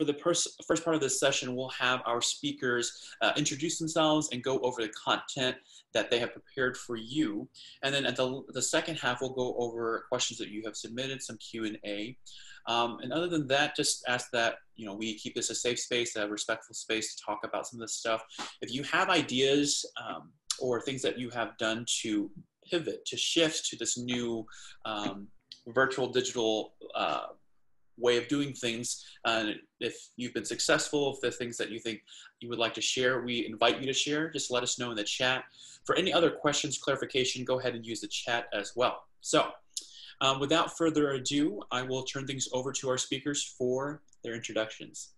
for the first part of this session, we'll have our speakers uh, introduce themselves and go over the content that they have prepared for you. And then at the, the second half, we'll go over questions that you have submitted, some Q&A. Um, and other than that, just ask that, you know, we keep this a safe space, a respectful space to talk about some of this stuff. If you have ideas um, or things that you have done to pivot, to shift to this new um, virtual digital uh, way of doing things. Uh, if you've been successful, if the things that you think you would like to share, we invite you to share. Just let us know in the chat. For any other questions, clarification, go ahead and use the chat as well. So um, without further ado, I will turn things over to our speakers for their introductions.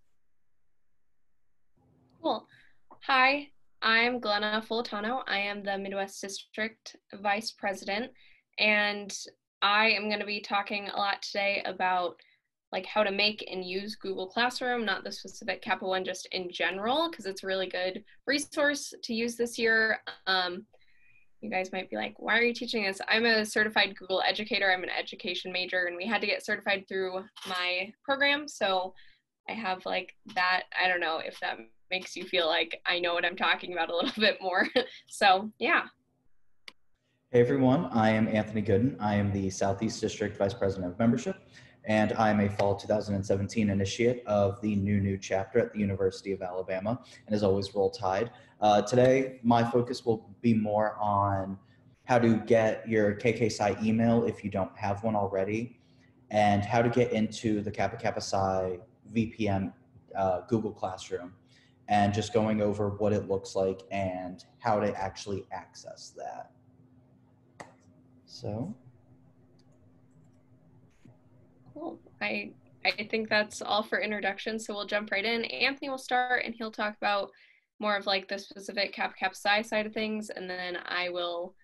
Cool. Hi, I'm Glenna Fulitano. I am the Midwest District Vice President, and I am going to be talking a lot today about like how to make and use Google Classroom, not the specific Kappa one, just in general, because it's a really good resource to use this year. Um, you guys might be like, why are you teaching this? I'm a certified Google educator. I'm an education major, and we had to get certified through my program. So I have like that. I don't know if that makes you feel like I know what I'm talking about a little bit more. so, yeah. Hey everyone, I am Anthony Gooden. I am the Southeast District Vice President of Membership and I'm a fall 2017 initiate of the Nu Nu chapter at the University of Alabama, and as always, Roll Tide. Uh, today, my focus will be more on how to get your KK email if you don't have one already, and how to get into the Kappa Kappa Psi VPM uh, Google Classroom, and just going over what it looks like and how to actually access that. So Cool. I I think that's all for introduction. So we'll jump right in. Anthony will start and he'll talk about more of like the specific cap cap Psi side of things, and then I will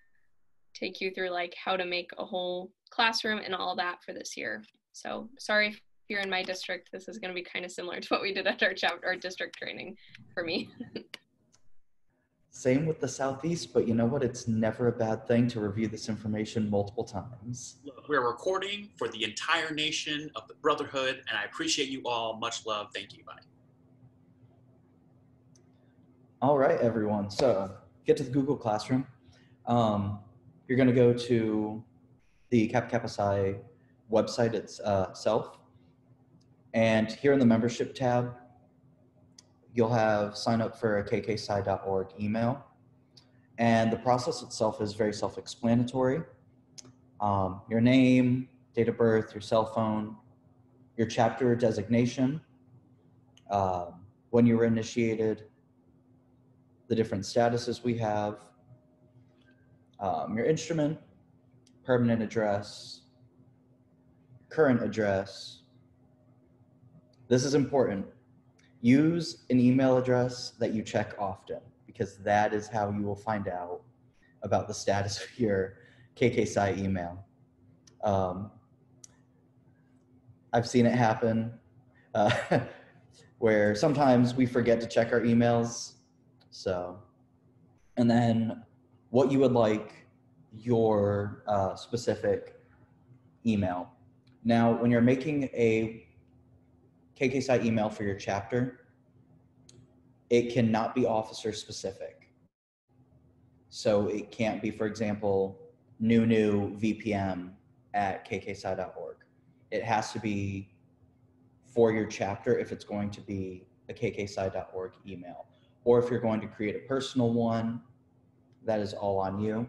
take you through like how to make a whole classroom and all that for this year. So sorry if you're in my district, this is going to be kind of similar to what we did at our chapter, our district training for me. Same with the Southeast, but you know what? It's never a bad thing to review this information multiple times. We're recording for the entire nation of the Brotherhood, and I appreciate you all. Much love. Thank you. Bye. All right, everyone. So get to the Google Classroom. Um, you're going to go to the Kappa Kappa Psi website itself. And here in the membership tab, you'll have sign up for a kkpsi.org email. And the process itself is very self-explanatory. Um, your name, date of birth, your cell phone, your chapter designation, um, when you were initiated, the different statuses we have, um, your instrument, permanent address, current address. This is important use an email address that you check often because that is how you will find out about the status of your KKPsi email. Um, I've seen it happen uh, where sometimes we forget to check our emails. So, and then what you would like your uh, specific email. Now, when you're making a KKPsi email for your chapter, it cannot be officer specific. So it can't be, for example, Nu Nu VPM at kkpsi.org. It has to be for your chapter if it's going to be a kkpsi.org email. Or if you're going to create a personal one, that is all on you.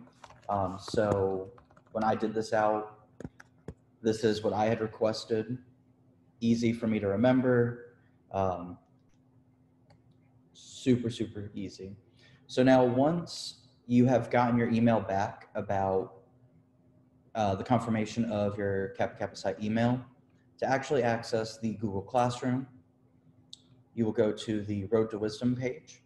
Um, so when I did this out, this is what I had requested easy for me to remember. Um, super, super easy. So now once you have gotten your email back about uh, the confirmation of your Kappa Kappa email, to actually access the Google Classroom, you will go to the Road to Wisdom page.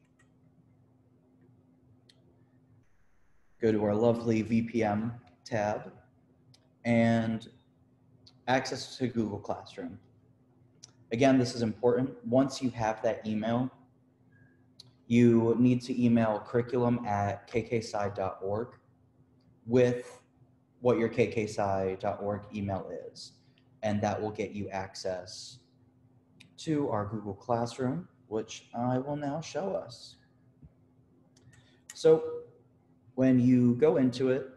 Go to our lovely VPM tab and access to Google Classroom. Again, this is important. Once you have that email, you need to email curriculum at kkpsi.org with what your kkpsi.org email is. And that will get you access to our Google Classroom, which I will now show us. So when you go into it,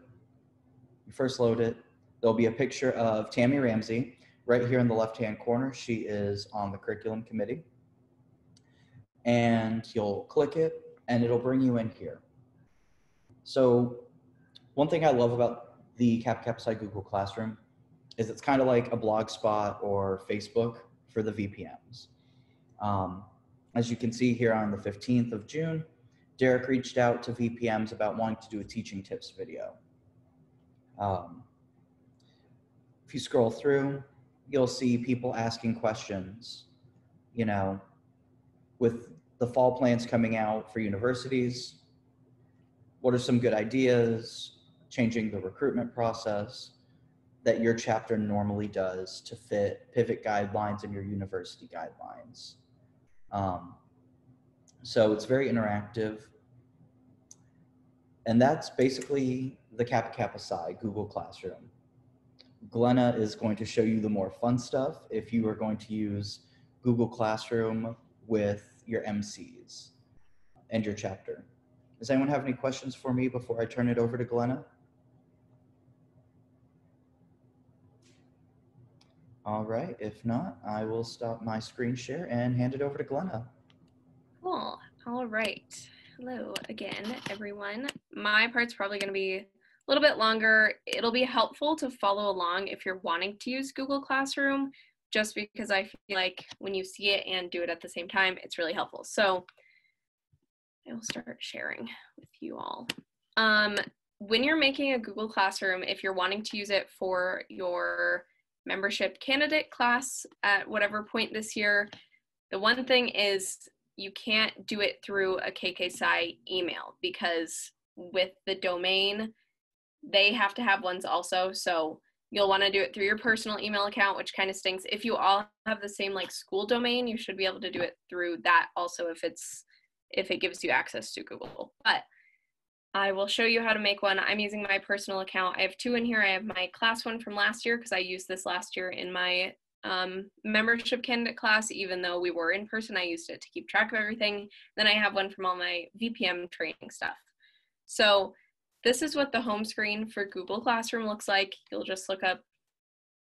you first load it, there'll be a picture of Tammy Ramsey right here in the left-hand corner. She is on the curriculum committee. And you'll click it and it'll bring you in here. So one thing I love about the Kappa Google Classroom is it's kind of like a blog spot or Facebook for the VPMs. Um, as you can see here on the 15th of June, Derek reached out to VPMs about wanting to do a teaching tips video. Um, if you scroll through, you'll see people asking questions, you know, with the fall plans coming out for universities, what are some good ideas, changing the recruitment process that your chapter normally does to fit pivot guidelines and your university guidelines. Um, so it's very interactive. And that's basically the Kappa Kappa Psi Google Classroom. Glenna is going to show you the more fun stuff if you are going to use Google Classroom with your MCs and your chapter. Does anyone have any questions for me before I turn it over to Glenna? All right, if not, I will stop my screen share and hand it over to Glenna. Cool. All right. Hello again, everyone. My part's probably going to be a little bit longer. It'll be helpful to follow along if you're wanting to use Google Classroom, just because I feel like when you see it and do it at the same time, it's really helpful. So I will start sharing with you all. Um, when you're making a Google Classroom, if you're wanting to use it for your membership candidate class at whatever point this year, the one thing is you can't do it through a KKPsi email because with the domain, they have to have ones also. So you'll want to do it through your personal email account, which kind of stinks. If you all have the same like school domain, you should be able to do it through that also if it's if it gives you access to Google. But I will show you how to make one. I'm using my personal account. I have two in here. I have my class one from last year because I used this last year in my um, membership candidate class, even though we were in person, I used it to keep track of everything. Then I have one from all my VPM training stuff. So this is what the home screen for Google Classroom looks like. You'll just look up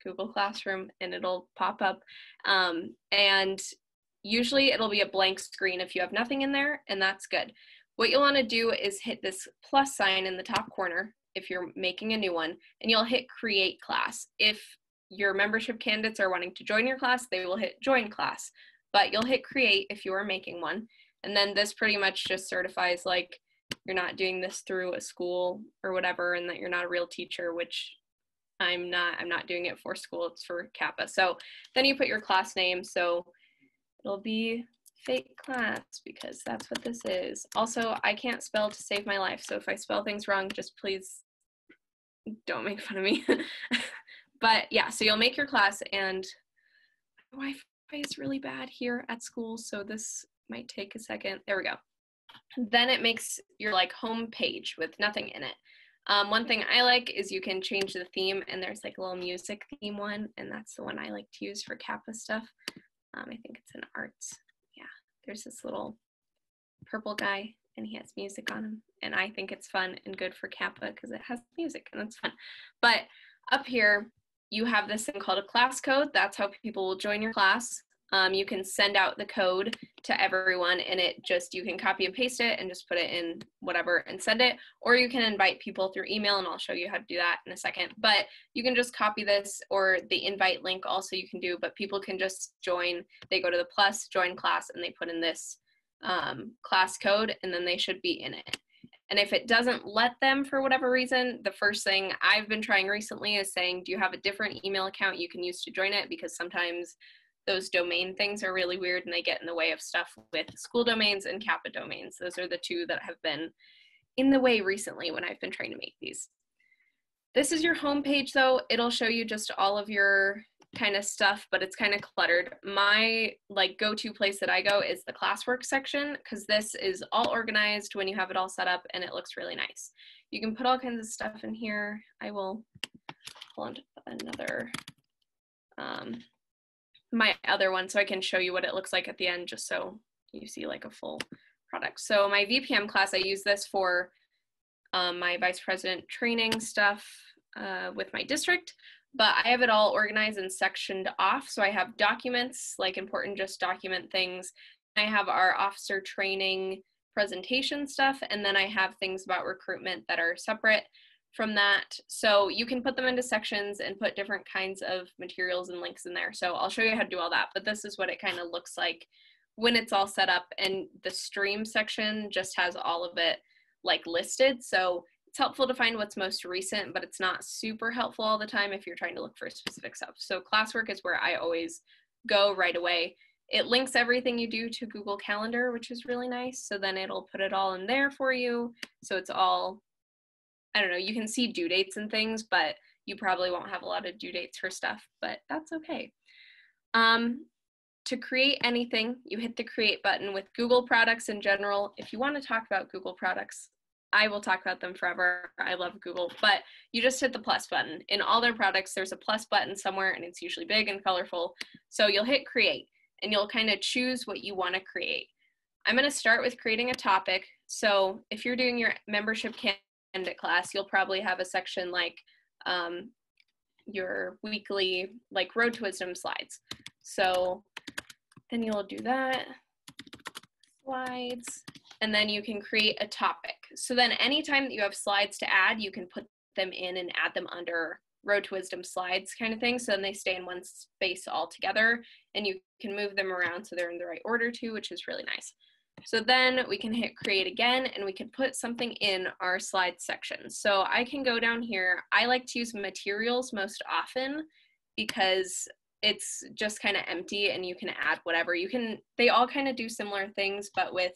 Google Classroom and it'll pop up. Um, and usually it'll be a blank screen if you have nothing in there, and that's good. What you'll want to do is hit this plus sign in the top corner if you're making a new one, and you'll hit create class. If your membership candidates are wanting to join your class, they will hit join class, but you'll hit create if you are making one. And then this pretty much just certifies like you're not doing this through a school or whatever and that you're not a real teacher, which I'm not I'm not doing it for school, it's for Kappa. So then you put your class name. So it'll be fake class because that's what this is. Also, I can't spell to save my life. So if I spell things wrong, just please don't make fun of me. but yeah, so you'll make your class and Wi-Fi is really bad here at school, so this might take a second. There we go. Then it makes your like home page with nothing in it. Um, one thing I like is you can change the theme, and there's like a little music theme one, and that's the one I like to use for Kappa stuff. Um, I think it's an arts. Yeah, there's this little purple guy, and he has music on him, and I think it's fun and good for Kappa because it has music and it's fun. But up here, you have this thing called a class code. That's how people will join your class. Um, you can send out the code to everyone and it just, you can copy and paste it and just put it in whatever and send it. Or you can invite people through email and I'll show you how to do that in a second. But you can just copy this or the invite link also you can do, but people can just join. They go to the plus, join class, and they put in this um, class code and then they should be in it. And if it doesn't let them for whatever reason, the first thing I've been trying recently is saying, do you have a different email account you can use to join it? Because sometimes those domain things are really weird and they get in the way of stuff with school domains and Kappa domains. Those are the two that have been in the way recently when I've been trying to make these. This is your home page though. It'll show you just all of your kind of stuff, but it's kind of cluttered. My like go-to place that I go is the classwork section because this is all organized when you have it all set up and it looks really nice. You can put all kinds of stuff in here. I will hold on another um, my other one so I can show you what it looks like at the end just so you see like a full product. So my VPM class, I use this for um, my vice president training stuff uh, with my district, but I have it all organized and sectioned off. So I have documents, like important just document things. I have our officer training presentation stuff, and then I have things about recruitment that are separate from that. So you can put them into sections and put different kinds of materials and links in there. So I'll show you how to do all that, but this is what it kind of looks like when it's all set up and the stream section just has all of it like listed. So it's helpful to find what's most recent, but it's not super helpful all the time if you're trying to look for specific stuff. So classwork is where I always go right away. It links everything you do to Google Calendar, which is really nice. So then it'll put it all in there for you. So it's all, I don't know, you can see due dates and things, but you probably won't have a lot of due dates for stuff, but that's okay. Um, to create anything, you hit the create button with Google products in general. If you want to talk about Google products, I will talk about them forever. I love Google, but you just hit the plus button. In all their products, there's a plus button somewhere and it's usually big and colorful. So you'll hit create and you'll kind of choose what you want to create. I'm going to start with creating a topic. So if you're doing your membership candidate class, you'll probably have a section like um, your weekly like road to wisdom slides. So then you'll do that, slides, and then you can create a topic. So then anytime that you have slides to add, you can put them in and add them under Road to Wisdom slides kind of thing. So then they stay in one space all together and you can move them around so they're in the right order too, which is really nice. So then we can hit create again and we can put something in our slide section. So I can go down here. I like to use materials most often because it's just kind of empty and you can add whatever. You can, they all kind of do similar things, but with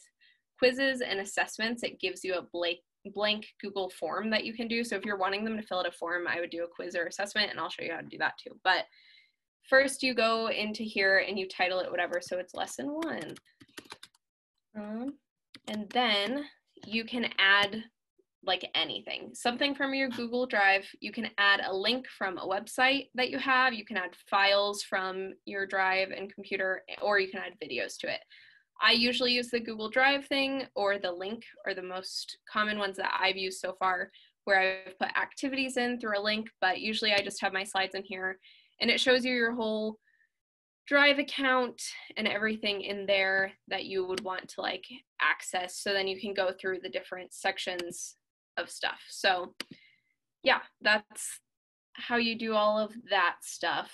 quizzes and assessments, it gives you a blank blank Google form that you can do. So if you're wanting them to fill out a form, I would do a quiz or assessment and I'll show you how to do that too. But first you go into here and you title it whatever. So it's lesson one. Um, and then you can add like anything, something from your Google Drive. You can add a link from a website that you have. You can add files from your drive and computer, or you can add videos to it. I usually use the Google Drive thing or the link are the most common ones that I've used so far where I've put activities in through a link, but usually I just have my slides in here and it shows you your whole drive account and everything in there that you would want to like access so then you can go through the different sections of stuff. So yeah, that's how you do all of that stuff.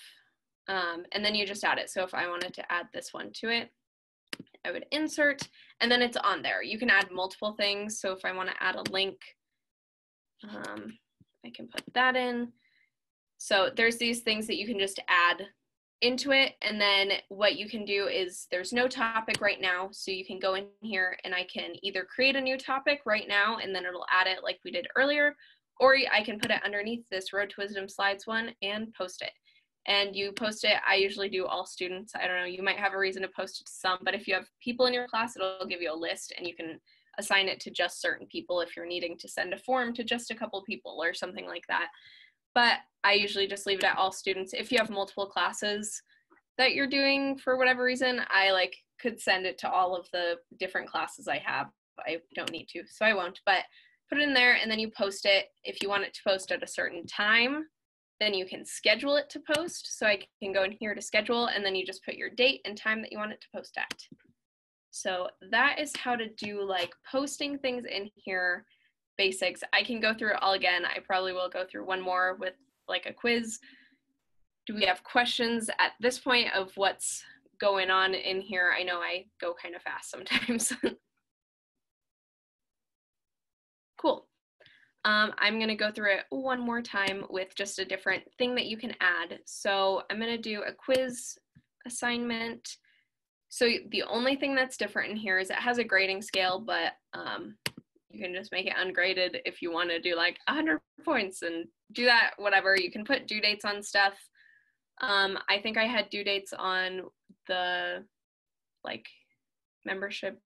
Um, and then you just add it. So if I wanted to add this one to it, I would insert, and then it's on there. You can add multiple things. So if I want to add a link, um, I can put that in. So there's these things that you can just add into it. And then what you can do is there's no topic right now. So you can go in here and I can either create a new topic right now and then it'll add it like we did earlier, or I can put it underneath this Road to Wisdom slides one and post it and you post it i usually do all students i don't know you might have a reason to post it to some but if you have people in your class it'll give you a list and you can assign it to just certain people if you're needing to send a form to just a couple people or something like that but i usually just leave it at all students if you have multiple classes that you're doing for whatever reason i like could send it to all of the different classes i have i don't need to so i won't but put it in there and then you post it if you want it to post at a certain time then you can schedule it to post. So I can go in here to schedule and then you just put your date and time that you want it to post at. So that is how to do like posting things in here, basics. I can go through it all again. I probably will go through one more with like a quiz. Do we have questions at this point of what's going on in here? I know I go kind of fast sometimes. cool. Um, I'm going to go through it one more time with just a different thing that you can add. So I'm going to do a quiz assignment. So the only thing that's different in here is it has a grading scale, but um, you can just make it ungraded if you want to do like 100 points and do that, whatever. You can put due dates on stuff. Um, I think I had due dates on the like membership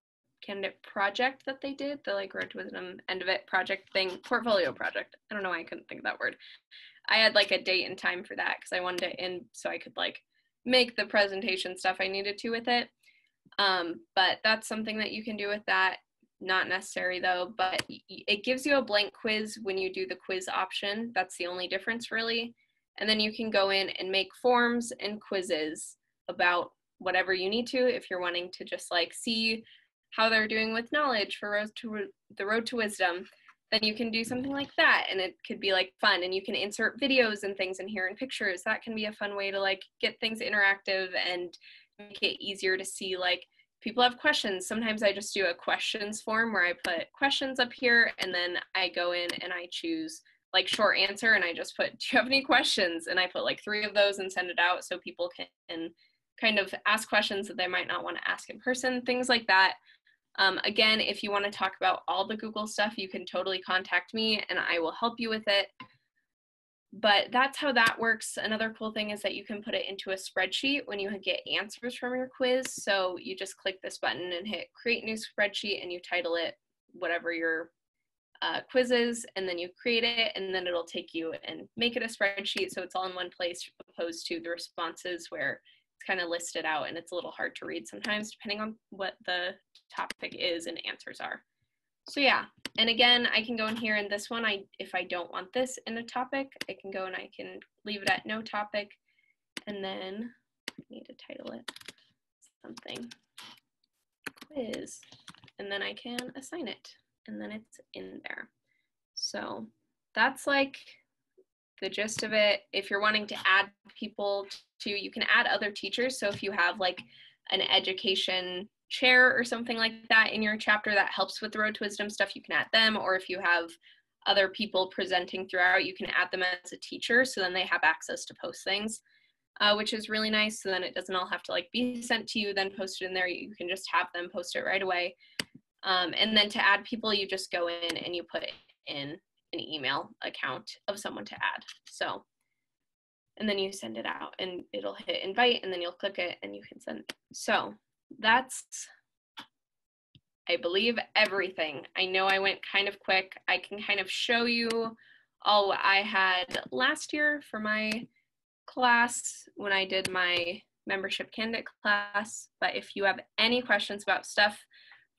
candidate project that they did, the like Road to Wisdom end of it project thing, portfolio project. I don't know why I couldn't think of that word. I had like a date and time for that because I wanted it in so I could like make the presentation stuff I needed to with it. Um, but that's something that you can do with that. Not necessary though, but it gives you a blank quiz when you do the quiz option. That's the only difference really. And then you can go in and make forms and quizzes about whatever you need to if you're wanting to just like see how they're doing with knowledge for road to the road to wisdom then you can do something like that and it could be like fun and you can insert videos and things in here and pictures that can be a fun way to like get things interactive and make it easier to see like people have questions. Sometimes i just do a questions form where i put questions up here and then i go in and i choose like short answer and i just put do you have any questions? And i put like three of those and send it out so people can kind of ask questions that they might not want to ask in person things like that. Um, again, if you want to talk about all the Google stuff, you can totally contact me and I will help you with it. But that's how that works. Another cool thing is that you can put it into a spreadsheet when you get answers from your quiz. So you just click this button and hit create new spreadsheet and you title it whatever your uh, quiz is, and then you create it, and then it'll take you and make it a spreadsheet so it's all in one place opposed to the responses where it's kind of listed out and it's a little hard to read sometimes depending on what the topic is and answers are. So yeah, and again, I can go in here in this one, I if I don't want this in a topic, I can go and I can leave it at no topic and then I need to title it something quiz and then I can assign it and then it's in there. So that's like the gist of it. If you're wanting to add people to, you can add other teachers. So if you have like an education chair or something like that in your chapter that helps with the Road to Wisdom stuff, you can add them. Or if you have other people presenting throughout, you can add them as a teacher. So then they have access to post things, uh, which is really nice. So then it doesn't all have to like be sent to you, then posted in there. You can just have them post it right away. Um, and then to add people, you just go in and you put in an email account of someone to add. So, and then you send it out and it'll hit invite and then you'll click it and you can send. So that's, I believe, everything. I know I went kind of quick. I can kind of show you all what I had last year for my class when I did my membership candidate class. But if you have any questions about stuff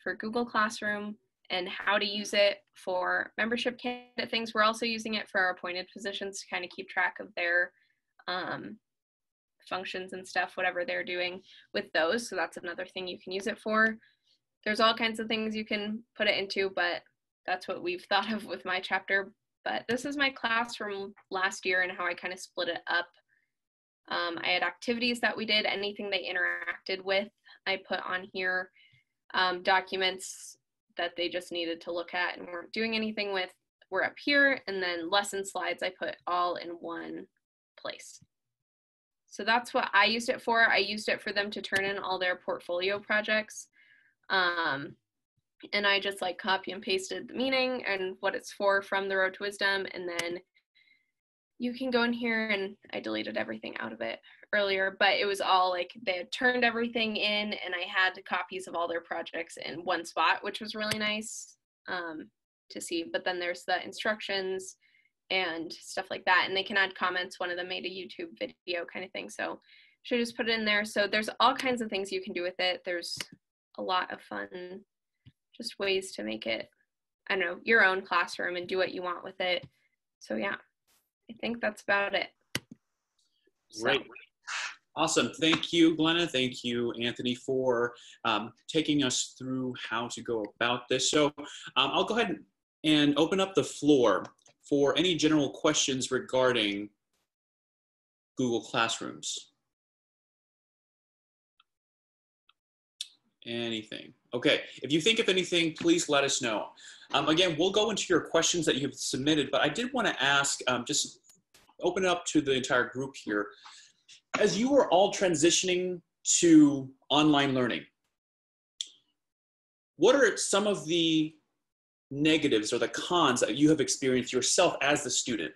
for Google Classroom, and how to use it for membership candidate things. We're also using it for our appointed positions to kind of keep track of their um, functions and stuff, whatever they're doing with those. So that's another thing you can use it for. There's all kinds of things you can put it into, but that's what we've thought of with my chapter. But this is my class from last year and how I kind of split it up. Um, I had activities that we did, anything they interacted with, I put on here. Um, documents that they just needed to look at and weren't doing anything with were up here. And then lesson slides I put all in one place. So that's what I used it for. I used it for them to turn in all their portfolio projects. Um, and I just like copy and pasted the meaning and what it's for from the Road to Wisdom. And then you can go in here and I deleted everything out of it earlier, but it was all like they had turned everything in and I had copies of all their projects in one spot, which was really nice um, to see. But then there's the instructions and stuff like that. And they can add comments. One of them made a YouTube video kind of thing. So should just put it in there. So there's all kinds of things you can do with it. There's a lot of fun, just ways to make it, I don't know, your own classroom and do what you want with it. So yeah, I think that's about it. Great. So. Awesome. Thank you, Glenna. Thank you, Anthony, for um, taking us through how to go about this. So um, I'll go ahead and open up the floor for any general questions regarding Google Classrooms. Anything. Okay, if you think of anything, please let us know. Um, again, we'll go into your questions that you've submitted, but I did want to ask, um, just open it up to the entire group here as you are all transitioning to online learning, what are some of the negatives or the cons that you have experienced yourself as the student?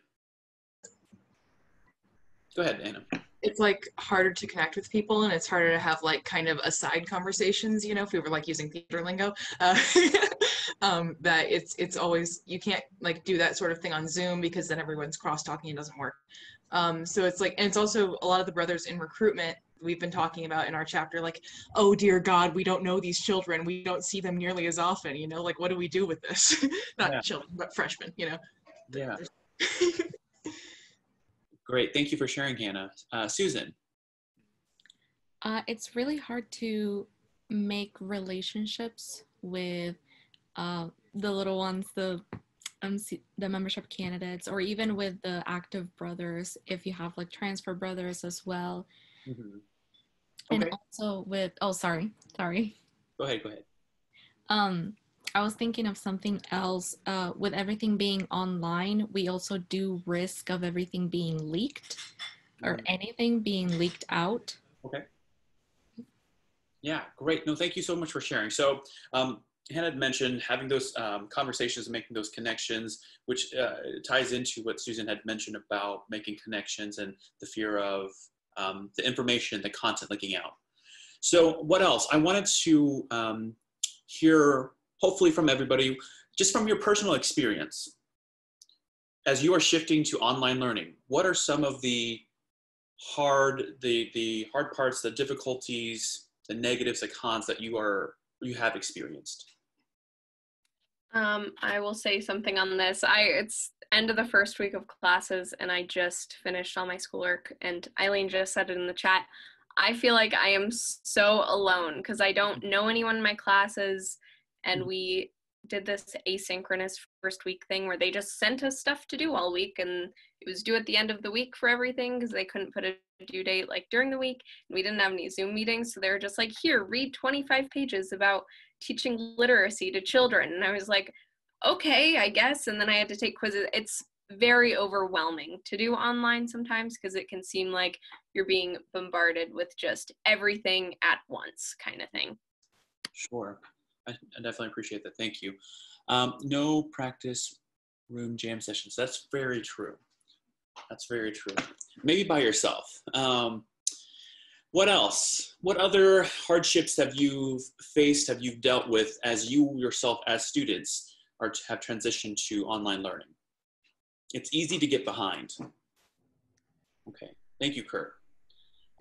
Go ahead, Anna. It's like harder to connect with people and it's harder to have like kind of aside conversations, you know, if we were like using theater lingo, uh, um, that it's, it's always, you can't like do that sort of thing on Zoom because then everyone's cross talking and doesn't work. Um, so it's like, and it's also a lot of the brothers in recruitment, we've been talking about in our chapter like oh dear god we don't know these children we don't see them nearly as often you know like what do we do with this not Yeah. children but freshmen you know Yeah. Great. Thank you for sharing, Hannah. Uh, Susan. Uh, it's really hard to make relationships with uh, the little ones, the MC, the membership candidates, or even with the active brothers if you have like transfer brothers as well, and Okay. also with oh sorry sorry Go ahead. Go ahead. um I was thinking of something else. Uh, with everything being online, we also do risk of everything being leaked or Mhm. anything being leaked out. Okay. Yeah, great. No, thank you so much for sharing. So, um, Hannah had mentioned having those um, conversations and making those connections, which uh, ties into what Susan had mentioned about making connections and the fear of um, the information, the content leaking out. So, what else? I wanted to um, hear, hopefully, from everybody, just from your personal experience. As you are shifting to online learning, what are some of the hard, the the hard parts, the difficulties, the negatives, the cons that you are you have experienced? Um, I will say something on this. I it's end of the first week of classes and I just finished all my schoolwork and Eileen just said it in the chat. I feel like I am so alone because I don't know anyone in my classes and Mhm. we did this asynchronous first week thing where they just sent us stuff to do all week and it was due at the end of the week for everything because they couldn't put a due date like during the week and we didn't have any zoom meetings so they were just like here read 25 pages about teaching literacy to children and i was like okay i guess and then i had to take quizzes it's very overwhelming to do online sometimes because it can seem like you're being bombarded with just everything at once kind of thing Sure, I, I definitely appreciate that. Thank you. Um, no practice room jam sessions. That's very true. That's very true. Maybe by yourself. Um, what else? What other hardships have you faced? Have you dealt with as you yourself, as students, are to have transitioned to online learning? It's easy to get behind. Okay, thank you, Kurt.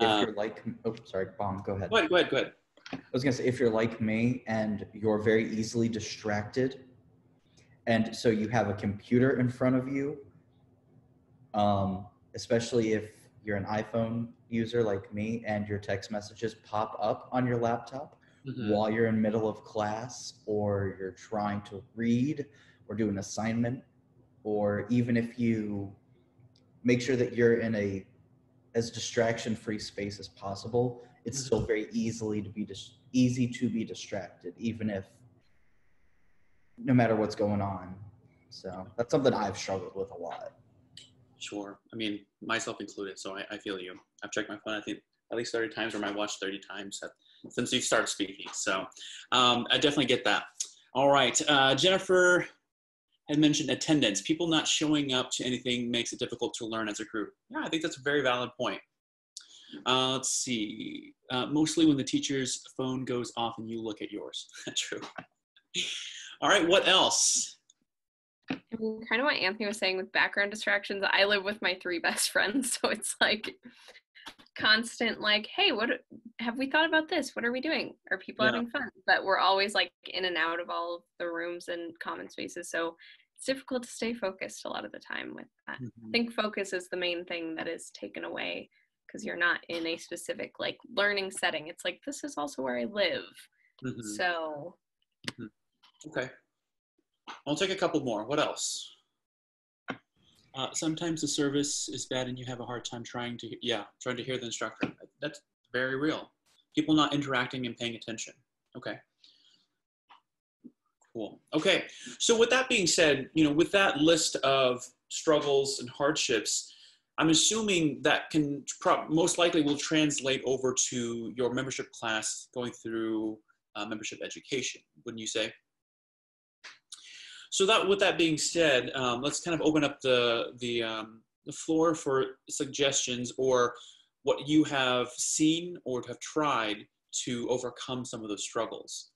If Uh, you're like, oh, sorry, Bong, go ahead. go ahead. Go ahead. Go ahead. I was gonna say, if you're like me and you're very easily distracted, and so you have a computer in front of you, um, especially if you're an iPhone user like me and your text messages pop up on your laptop Mhm. while you're in middle of class or you're trying to read or do an assignment, or even if you make sure that you're in a as distraction free space as possible it's Mhm. still very easily to be dis- easy to be distracted even if no matter what's going on so that's something i've struggled with a lot Sure. I mean, myself included. So I, I feel you. I've checked my phone. I think at least 30 times, or my watch 30 times at, since you've started speaking. So um, I definitely get that. All right. Uh, Jennifer had mentioned attendance. People not showing up to anything makes it difficult to learn as a group. Yeah, I think that's a very valid point. Uh, let's see. Uh, mostly when the teacher's phone goes off and you look at yours. True. All right. What else? I mean, kind of what Anthony was saying with background distractions. I live with my three best friends, so it's like constant, like, hey, what have we thought about this? What are we doing? Are people Yeah. having fun? But we're always like in and out of all of the rooms and common spaces, so it's difficult to stay focused a lot of the time with that. I think focus is the main thing that is taken away because you're not in a specific like learning setting. It's like this is also where I live, Mhm. so Okay. I'll take a couple more. What else? Uh, sometimes the service is bad and you have a hard time trying to, yeah, trying to hear the instructor. That's very real. People not interacting and paying attention. Okay. Cool. Okay. So with that being said, you know, with that list of struggles and hardships, I'm assuming that can most likely will translate over to your membership class going through uh, membership education, wouldn't you say? So that, with that being said, um, let's kind of open up the the um, the floor for suggestions or what you have seen or have tried to overcome some of those struggles.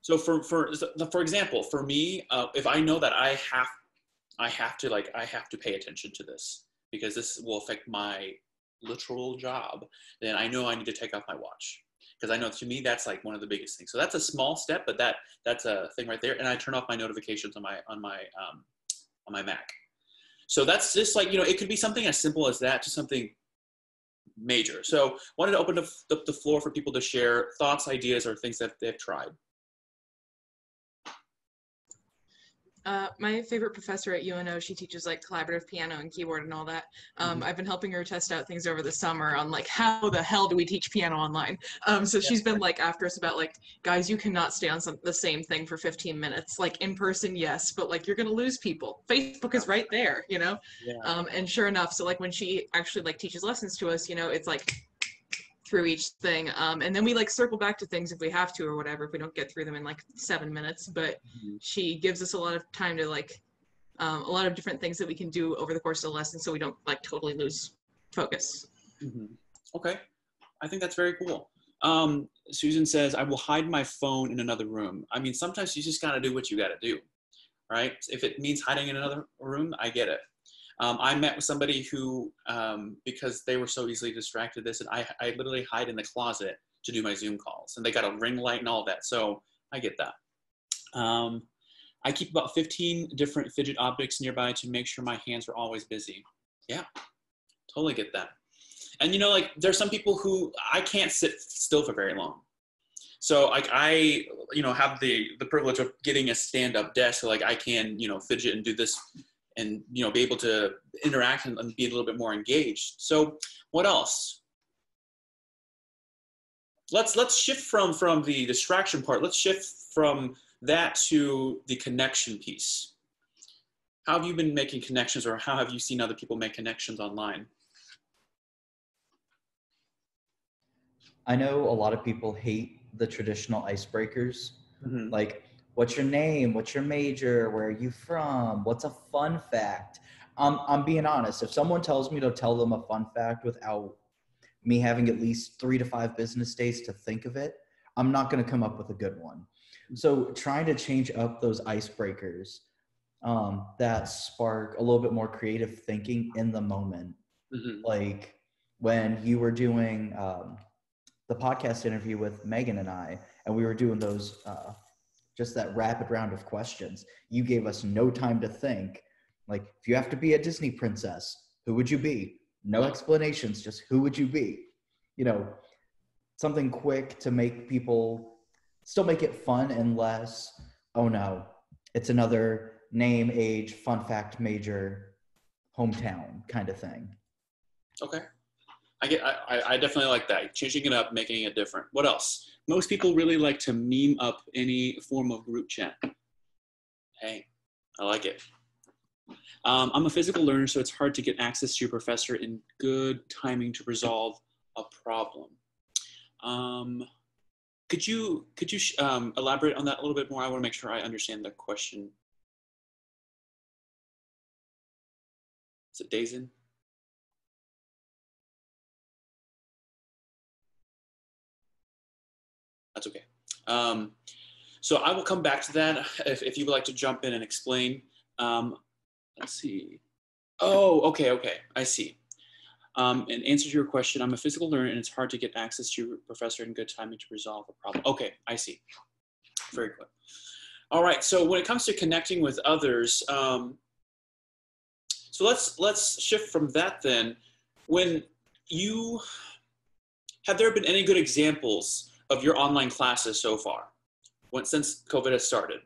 So for for for example, for me, uh, if I know that I have I have to like I have to pay attention to this because this will affect my literal job, then I know I need to take off my watch because I know to me that's like one of the biggest things. So that's a small step, but that that's a thing right there. And I turn off my notifications on my on my um, on my Mac. So that's just like you know it could be something as simple as that to something major. So wanted to open up the, the floor for people to share thoughts, ideas, or things that they've tried. Uh, my favorite professor at UNO, she teaches like collaborative piano and keyboard and all that. Um, Mhm. I've been helping her test out things over the summer on like how the hell do we teach piano online. Um, so she's been like after us about like guys, you cannot stay on some, the same thing for 15 minutes. Like in person, yes, but like you're gonna lose people. Facebook is right there, you know. Yeah. Um, and sure enough, so like when she actually like teaches lessons to us, you know, it's like through each thing. Um, and then we like circle back to things if we have to or whatever, if we don't get through them in like seven minutes. But Mhm. she gives us a lot of time to like um, a lot of different things that we can do over the course of the lesson so we don't like totally lose focus. Mhm. Okay, I think that's very cool. Um, Susan says, "I will hide my phone in another room." I mean, sometimes you just gotta do what you gotta do, right? If it means hiding in another room, I get it. Um, I met with somebody who, um, because they were so easily distracted, they said, I, "I literally hide in the closet to do my Zoom calls," and they got a ring light and all that. So I get that. Um, I keep about 15 different fidget objects nearby to make sure my hands are always busy. Yeah, totally get that. And you know, like there's some people who I can't sit still for very long. So like I, you know, have the the privilege of getting a stand-up desk, so like I can, you know, fidget and do this, and you know, be able to interact and, and be a little bit more engaged. So what else? Let's let's shift from from the distraction part. Let's shift from that to the connection piece. How have you been making connections, or how have you seen other people make connections online? I know a lot of people hate the traditional icebreakers. Mhm. Like, what's your name? What's your major? Where are you from? What's a fun fact? Um, I'm being honest. If someone tells me to tell them a fun fact without me having at least three to five business days to think of it, I'm not going to come up with a good one. So, trying to change up those icebreakers um, that spark a little bit more creative thinking in the moment Mhm. like when you were doing um, the podcast interview with Megan and I, and we were doing those uh, just that rapid round of questions. You gave us no time to think. Like, if you have to be a Disney princess, who would you be? No explanations, just who would you be? You know, something quick to make people still make it fun and less, oh no, it's another name, age, fun fact, major, hometown kind of thing. Okay. I get. I, I- definitely like that. Changing it up, making it different. What else? Most people really like to meme up any form of group chat. Hey, I like it. Um, I'm a physical learner, so it's hard to get access to your professor in good timing to resolve a problem. Um, could you could you um, elaborate on that a little bit more? I want to make sure I understand the question. Is it Dazen? Um, so I will come back to that if, if you would like to jump in and explain. Um, let's see. Oh, okay, okay. I see. Um, in answer to your question, I'm a physical learner and it's hard to get access to your professor in good timing to resolve a problem. Okay, I see. Very good. All right, so when it comes to connecting with others, um, so let's let's shift from that then. When you have there been any good examples of your online classes so far, when, since COVID has started,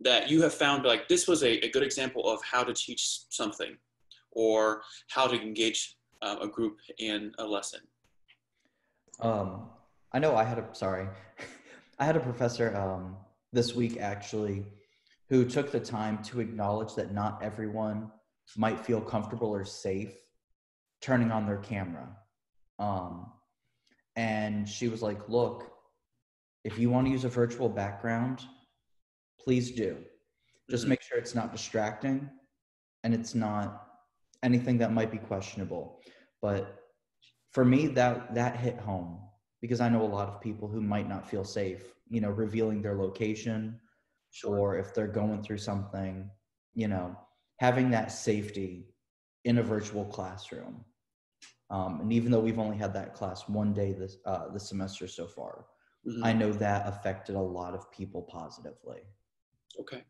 that you have found like this was a, a good example of how to teach something or how to engage uh, a group in a lesson? Um, I know I had a sorry, I had a professor um, this week actually who took the time to acknowledge that not everyone might feel comfortable or safe turning on their camera. Um, and she was like, "Look, if you want to use a virtual background, please do. Just Mhm. make sure it's not distracting and it's not anything that might be questionable." But for me that that hit home because i know a lot of people who might not feel safe you know revealing their location or if they're going through something you know having that safety in a virtual classroom Um, and even though we've only had that class one day this uh, this semester so far, Mhm. I know that affected a lot of people positively. Okay.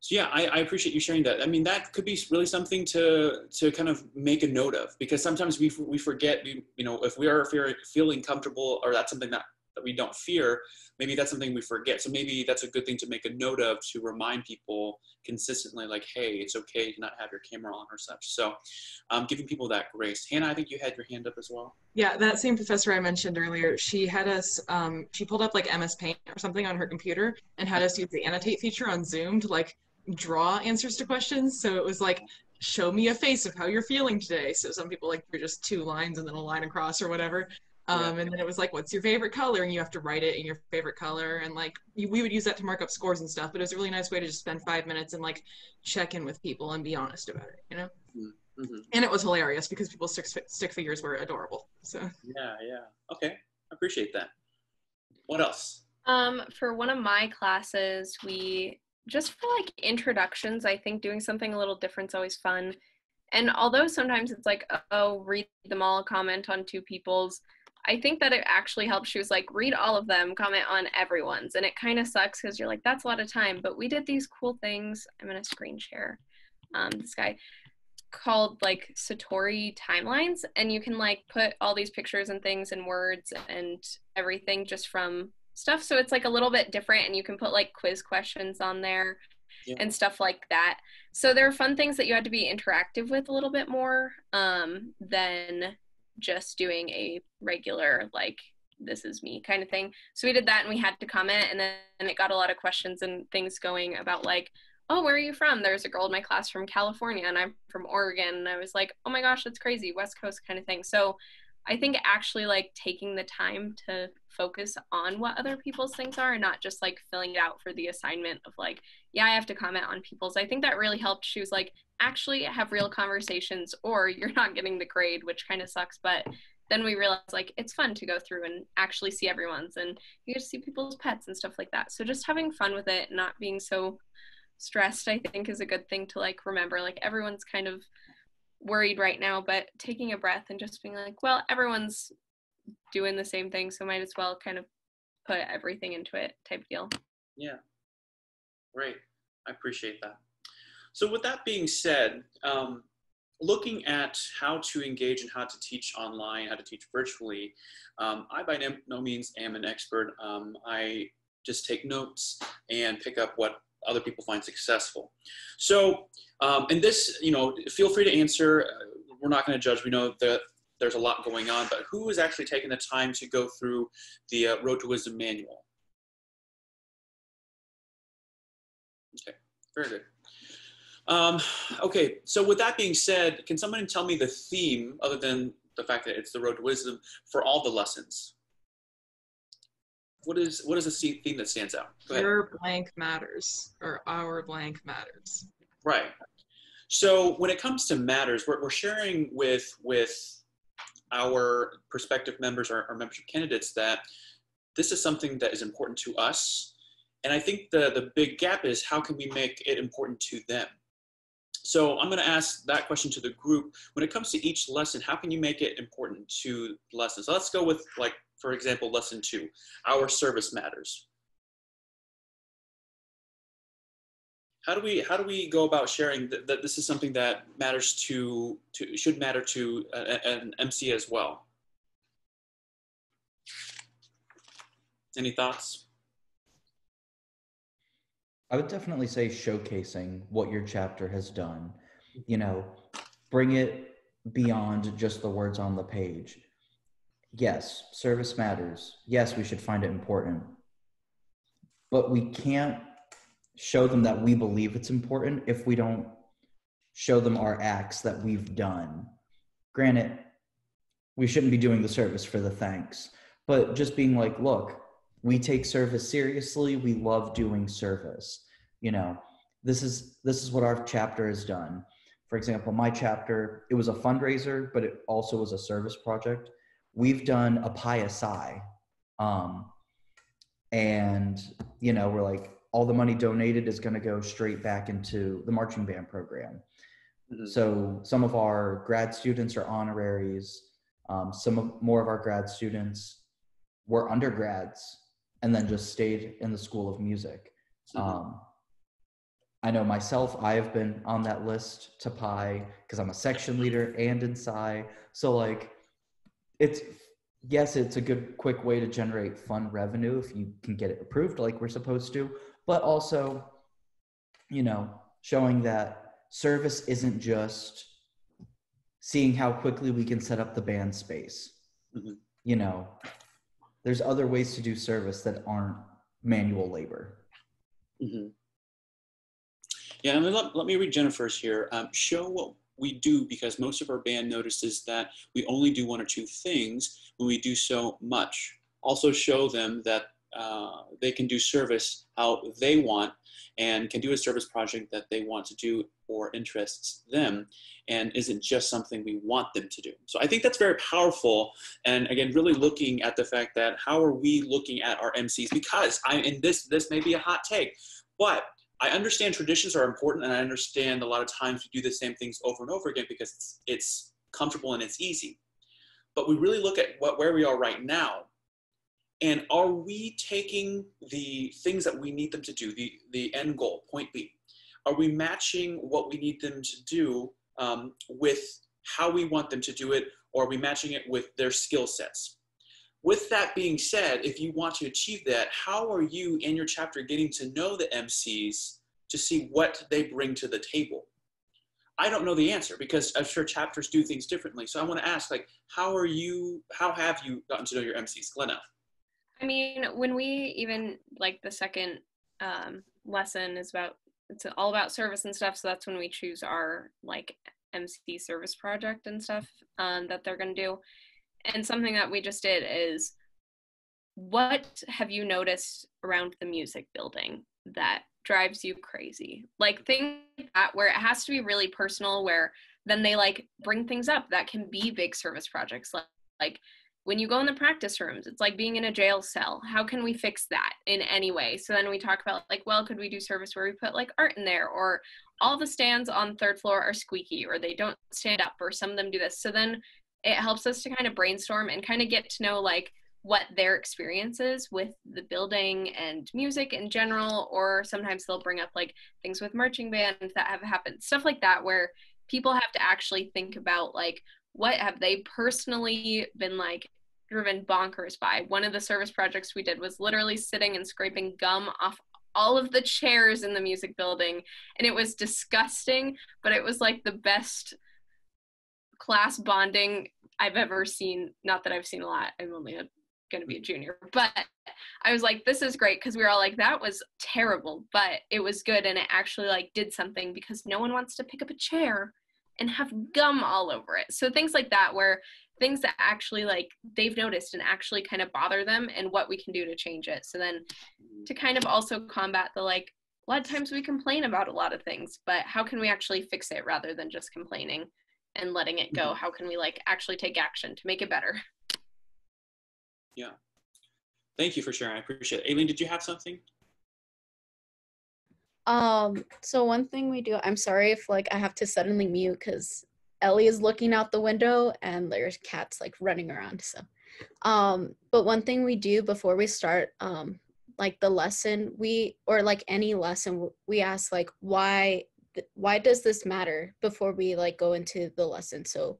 So yeah, I, I appreciate you sharing that. I mean, that could be really something to to kind of make a note of because sometimes we we forget. We, you know, if we are feeling comfortable or that's something that that we don't fear, maybe that's something we forget. So maybe that's a good thing to make a note of to remind people consistently, like, hey, it's okay to not have your camera on or such. So, um, giving people that grace. Hannah, I think you had your hand up as well. Yeah, that same professor I mentioned earlier, she had us, um, she pulled up like MS Paint or something on her computer and had us use the annotate feature on Zoom to like draw answers to questions. So it was like, show me a face of how you're feeling today. So some people like drew just two lines and then a line across or whatever. Um, and then it was like, what's your favorite color? And you have to write it in your favorite color. And like, you- we would use that to mark up scores and stuff. But it was a really nice way to just spend five minutes and like check in with people and be honest about it, you know? hmm And it was hilarious because people's stick, stick figures were adorable. So. Yeah, yeah. Okay, I appreciate that. What else? Um, for one of my classes, we just for like introductions, I think doing something a little different is always fun. And although sometimes it's like, oh, read them all, comment on two people's, I think that it actually helps. She was like, read all of them, comment on everyone's. And it kind of sucks because you're like, that's a lot of time. But we did these cool things. I'm going to screen share um, this guy called like Sutori timelines. And you can like put all these pictures and things and words and everything just from stuff. So it's like a little bit different. And you can put like quiz questions on there Yeah. and stuff like that. So there are fun things that you had to be interactive with a little bit more um, than just doing a regular like this is me kind of thing. So we did that and we had to comment and then it got a lot of questions and things going about like, oh, where are you from? There's a girl in my class from California and I'm from Oregon. And I was like, oh my gosh, that's crazy, West Coast kind of thing. So I think actually like taking the time to focus on what other people's things are and not just like filling it out for the assignment of like, yeah, I have to comment on people's. I think that really helped. She was like, actually have real conversations or you're not getting the grade, which kind of sucks. But then we realized like it's fun to go through and actually see everyone's and you get to see people's pets and stuff like that. So just having fun with it, not being so stressed, I think is a good thing to like remember. Like everyone's kind of worried right now, but taking a breath and just being like, well, everyone's doing the same thing, so might as well kind of put everything into it type deal. Yeah. Great. I appreciate that. So, with that being said, um, looking at how to engage and how to teach online, how to teach virtually, um, I by no- means am an expert. Um, I just take notes and pick up what other people find successful. So, um, and this, you know, feel free to answer. Uh, We're not going to judge. We know that there's a lot going on, but who is actually taking the time to go through the uh, Road to Wisdom manual? Okay, very good. Um, okay, so with that being said, can someone tell me the theme, other than the fact that it's the road to wisdom, for all the lessons? What is what is the theme that stands out? Your blank matters, or our blank matters. Right. So when it comes to matters, we're, we're sharing with with our prospective members, our, our membership candidates, that this is something that is important to us. And I think the, the big gap is how can we make it important to them? So I'm going to ask that question to the group. When it comes to each lesson, how can you make it important to the lesson? So let's go with, like, for example, lesson two, our service matters. How do we how do we go about sharing that, that this is something that matters to to should matter to a, a- an MC as well? Any thoughts? I would definitely say showcasing what your chapter has done. You mm-hmm. know, bring it beyond just the words on the page. Yes, service matters. Yes, we should find it important. But we can't show them that we believe it's important if we don't show them our acts that we've done. Granted, we shouldn't be doing the service for the thanks, but just being like, look, we take service seriously. We love doing service. You know this is this is what our chapter has done. For example my chapter it was a fundraiser but it also was a service project. We've done a pie psi um, and you know we're like all the money donated is going to go straight back into the marching band program. Mhm. So some of our grad students are honoraries. Um, some of more of our grad students were undergrads and then just stayed in the School of Music. Mhm. Um, I know myself, I have been on that list to Pi because I'm a section leader and in Psi. So like it's yes, it's a good quick way to generate fun revenue if you can get it approved like we're supposed to, but also, you know, showing that service isn't just seeing how quickly we can set up the band space. Mhm. You know, there's other ways to do service that aren't manual labor. Mhm. Yeah, let, let me read Jennifer's here. Um, show what we do because most of our band notices that we only do one or two things when we do so much. Also, show them that uh, they can do service how they want and can do a service project that they want to do or interests them and isn't just something we want them to do. So I think that's very powerful. And again, really looking at the fact that how are we looking at our MCs? Because I, and this this may be a hot take, but I understand traditions are important, and I understand a lot of times we do the same things over and over again because it's, it's comfortable and it's easy. But we really look at what where we are right now, and are we taking the things that we need them to do, the the end goal, point B? Are we matching what we need them to do um, with how we want them to do it, or are we matching it with their skill sets? With that being said, if you want to achieve that, how are you in your chapter getting to know the MCs to see what they bring to the table? I don't know the answer because I'm sure chapters do things differently. So I want to ask, like, how are you? How have you gotten to know your MCs, Glenna? I mean, when we even like the second um, lesson is about it's all about service and stuff. So that's when we choose our like MC service project and stuff um, that they're gonna do. And something that we just did is, what have you noticed around the music building that drives you crazy? Like things like that where it has to be really personal. Where then they like bring things up that can be big service projects like like when you go in the practice rooms it's like being in a jail cell. How can we fix that in any way? So then we talk about like well could we do service where we put like art in there or all the stands on third floor are squeaky or they don't stand up or some of them do this. So then it helps us to kind of brainstorm and kind of get to know like what their experience is with the building and music in general or sometimes they'll bring up like things with marching bands that have happened stuff like that where people have to actually think about like what have they personally been like driven bonkers by. One of the service projects we did was literally sitting and scraping gum off all of the chairs in the music building and it was disgusting, but it was like the best class bonding I've ever seen. Not that I've seen a lot. I'm only going to be a junior, but I was like this is great because we were all like that was terrible, but it was good and it actually like did something because no one wants to pick up a chair and have gum all over it. So things like that where things that actually like they've noticed and actually kind of bother them and what we can do to change it. So then to kind of also combat the like a lot of times we complain about a lot of things, but how can we actually fix it rather than just complaining and letting it go? How can we like actually take action to make it better? Yeah. Thank you for sharing. I appreciate it. Aileen, did you have something? Um, so one thing we do, I'm sorry if like I have to suddenly mute because Ellie is looking out the window and there's cats like running around. So um, but one thing we do before we start um like the lesson, we or like any lesson, we ask like why why does this matter before we like go into the lesson. So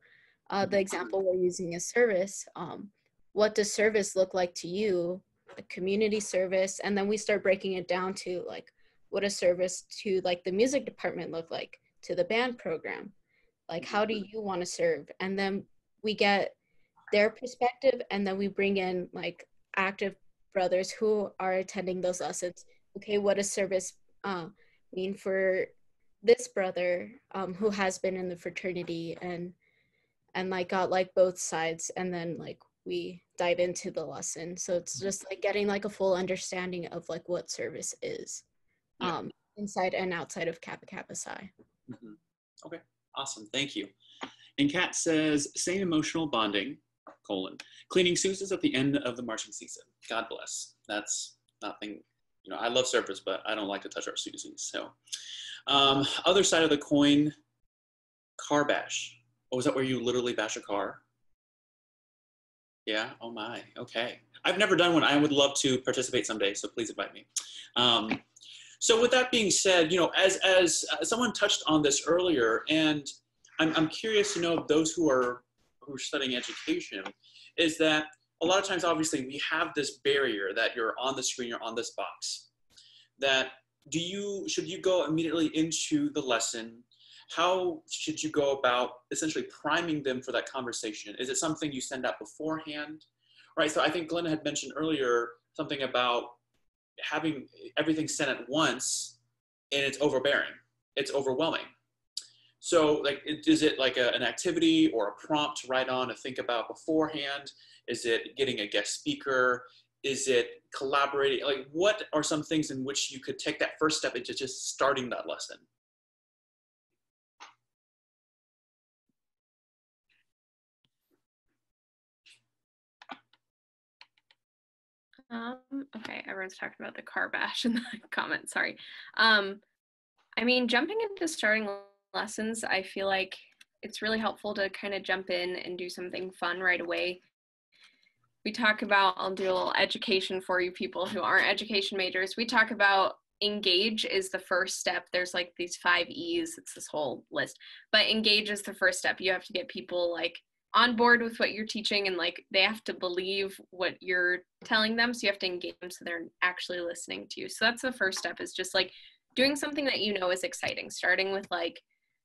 uh the example we're using is service. Um, what does service look like to you? The community service, and then we start breaking it down to like what a service to like the music department look like to the band program like how do you want to serve and then we get their perspective and then we bring in like active brothers who are attending those lessons okay what does service uh, mean for this brother um, who has been in the fraternity and and like got like both sides and then like we dive into the lesson so it's just like getting like a full understanding of like what service is Yeah. um, inside and outside of Kappa Kappa Psi. Mhm. Okay, awesome. Thank you. And Kat says, same emotional bonding, colon, cleaning Sousas at the end of the marching season. God bless. That's nothing, you know, I love service, but I don't like to touch our Sousas. So, um, other side of the coin, car bash. Oh, is that where you literally bash a car? Yeah. Oh my. Okay. I've never done one. I would love to participate someday. So please invite me. Um, so with that being said, you know, as as uh, someone touched on this earlier, and I'm I'm curious to know those who are who are studying education, is that a lot of times, obviously, we have this barrier that you're on the screen, you're on this box. That do you should you go immediately into the lesson how should you go about essentially priming them for that conversation? Is it something you send out beforehand? Right. So I think Glenna had mentioned earlier something about having everything sent at once and it's overbearing. It's overwhelming. So like, is it like a, an activity or a prompt to write on to think about beforehand? Is it getting a guest speaker? Is it collaborating? Like what are some things in which you could take that first step into just starting that lesson? Um, okay, everyone's talking about the car bash in the comments. Sorry. Um, I mean, jumping into starting lessons, I feel like it's really helpful to kind of jump in and do something fun right away. We talk about, I'll do a little education for you people who aren't education majors. We talk about engage is the first step. There's like these five E's, it's this whole list, but engage is the first step. You have to get people like on board with what you're teaching and like they have to believe what you're telling them so you have to engage them so they're actually listening to you. So that's the first step is just like doing something that you know is exciting starting with like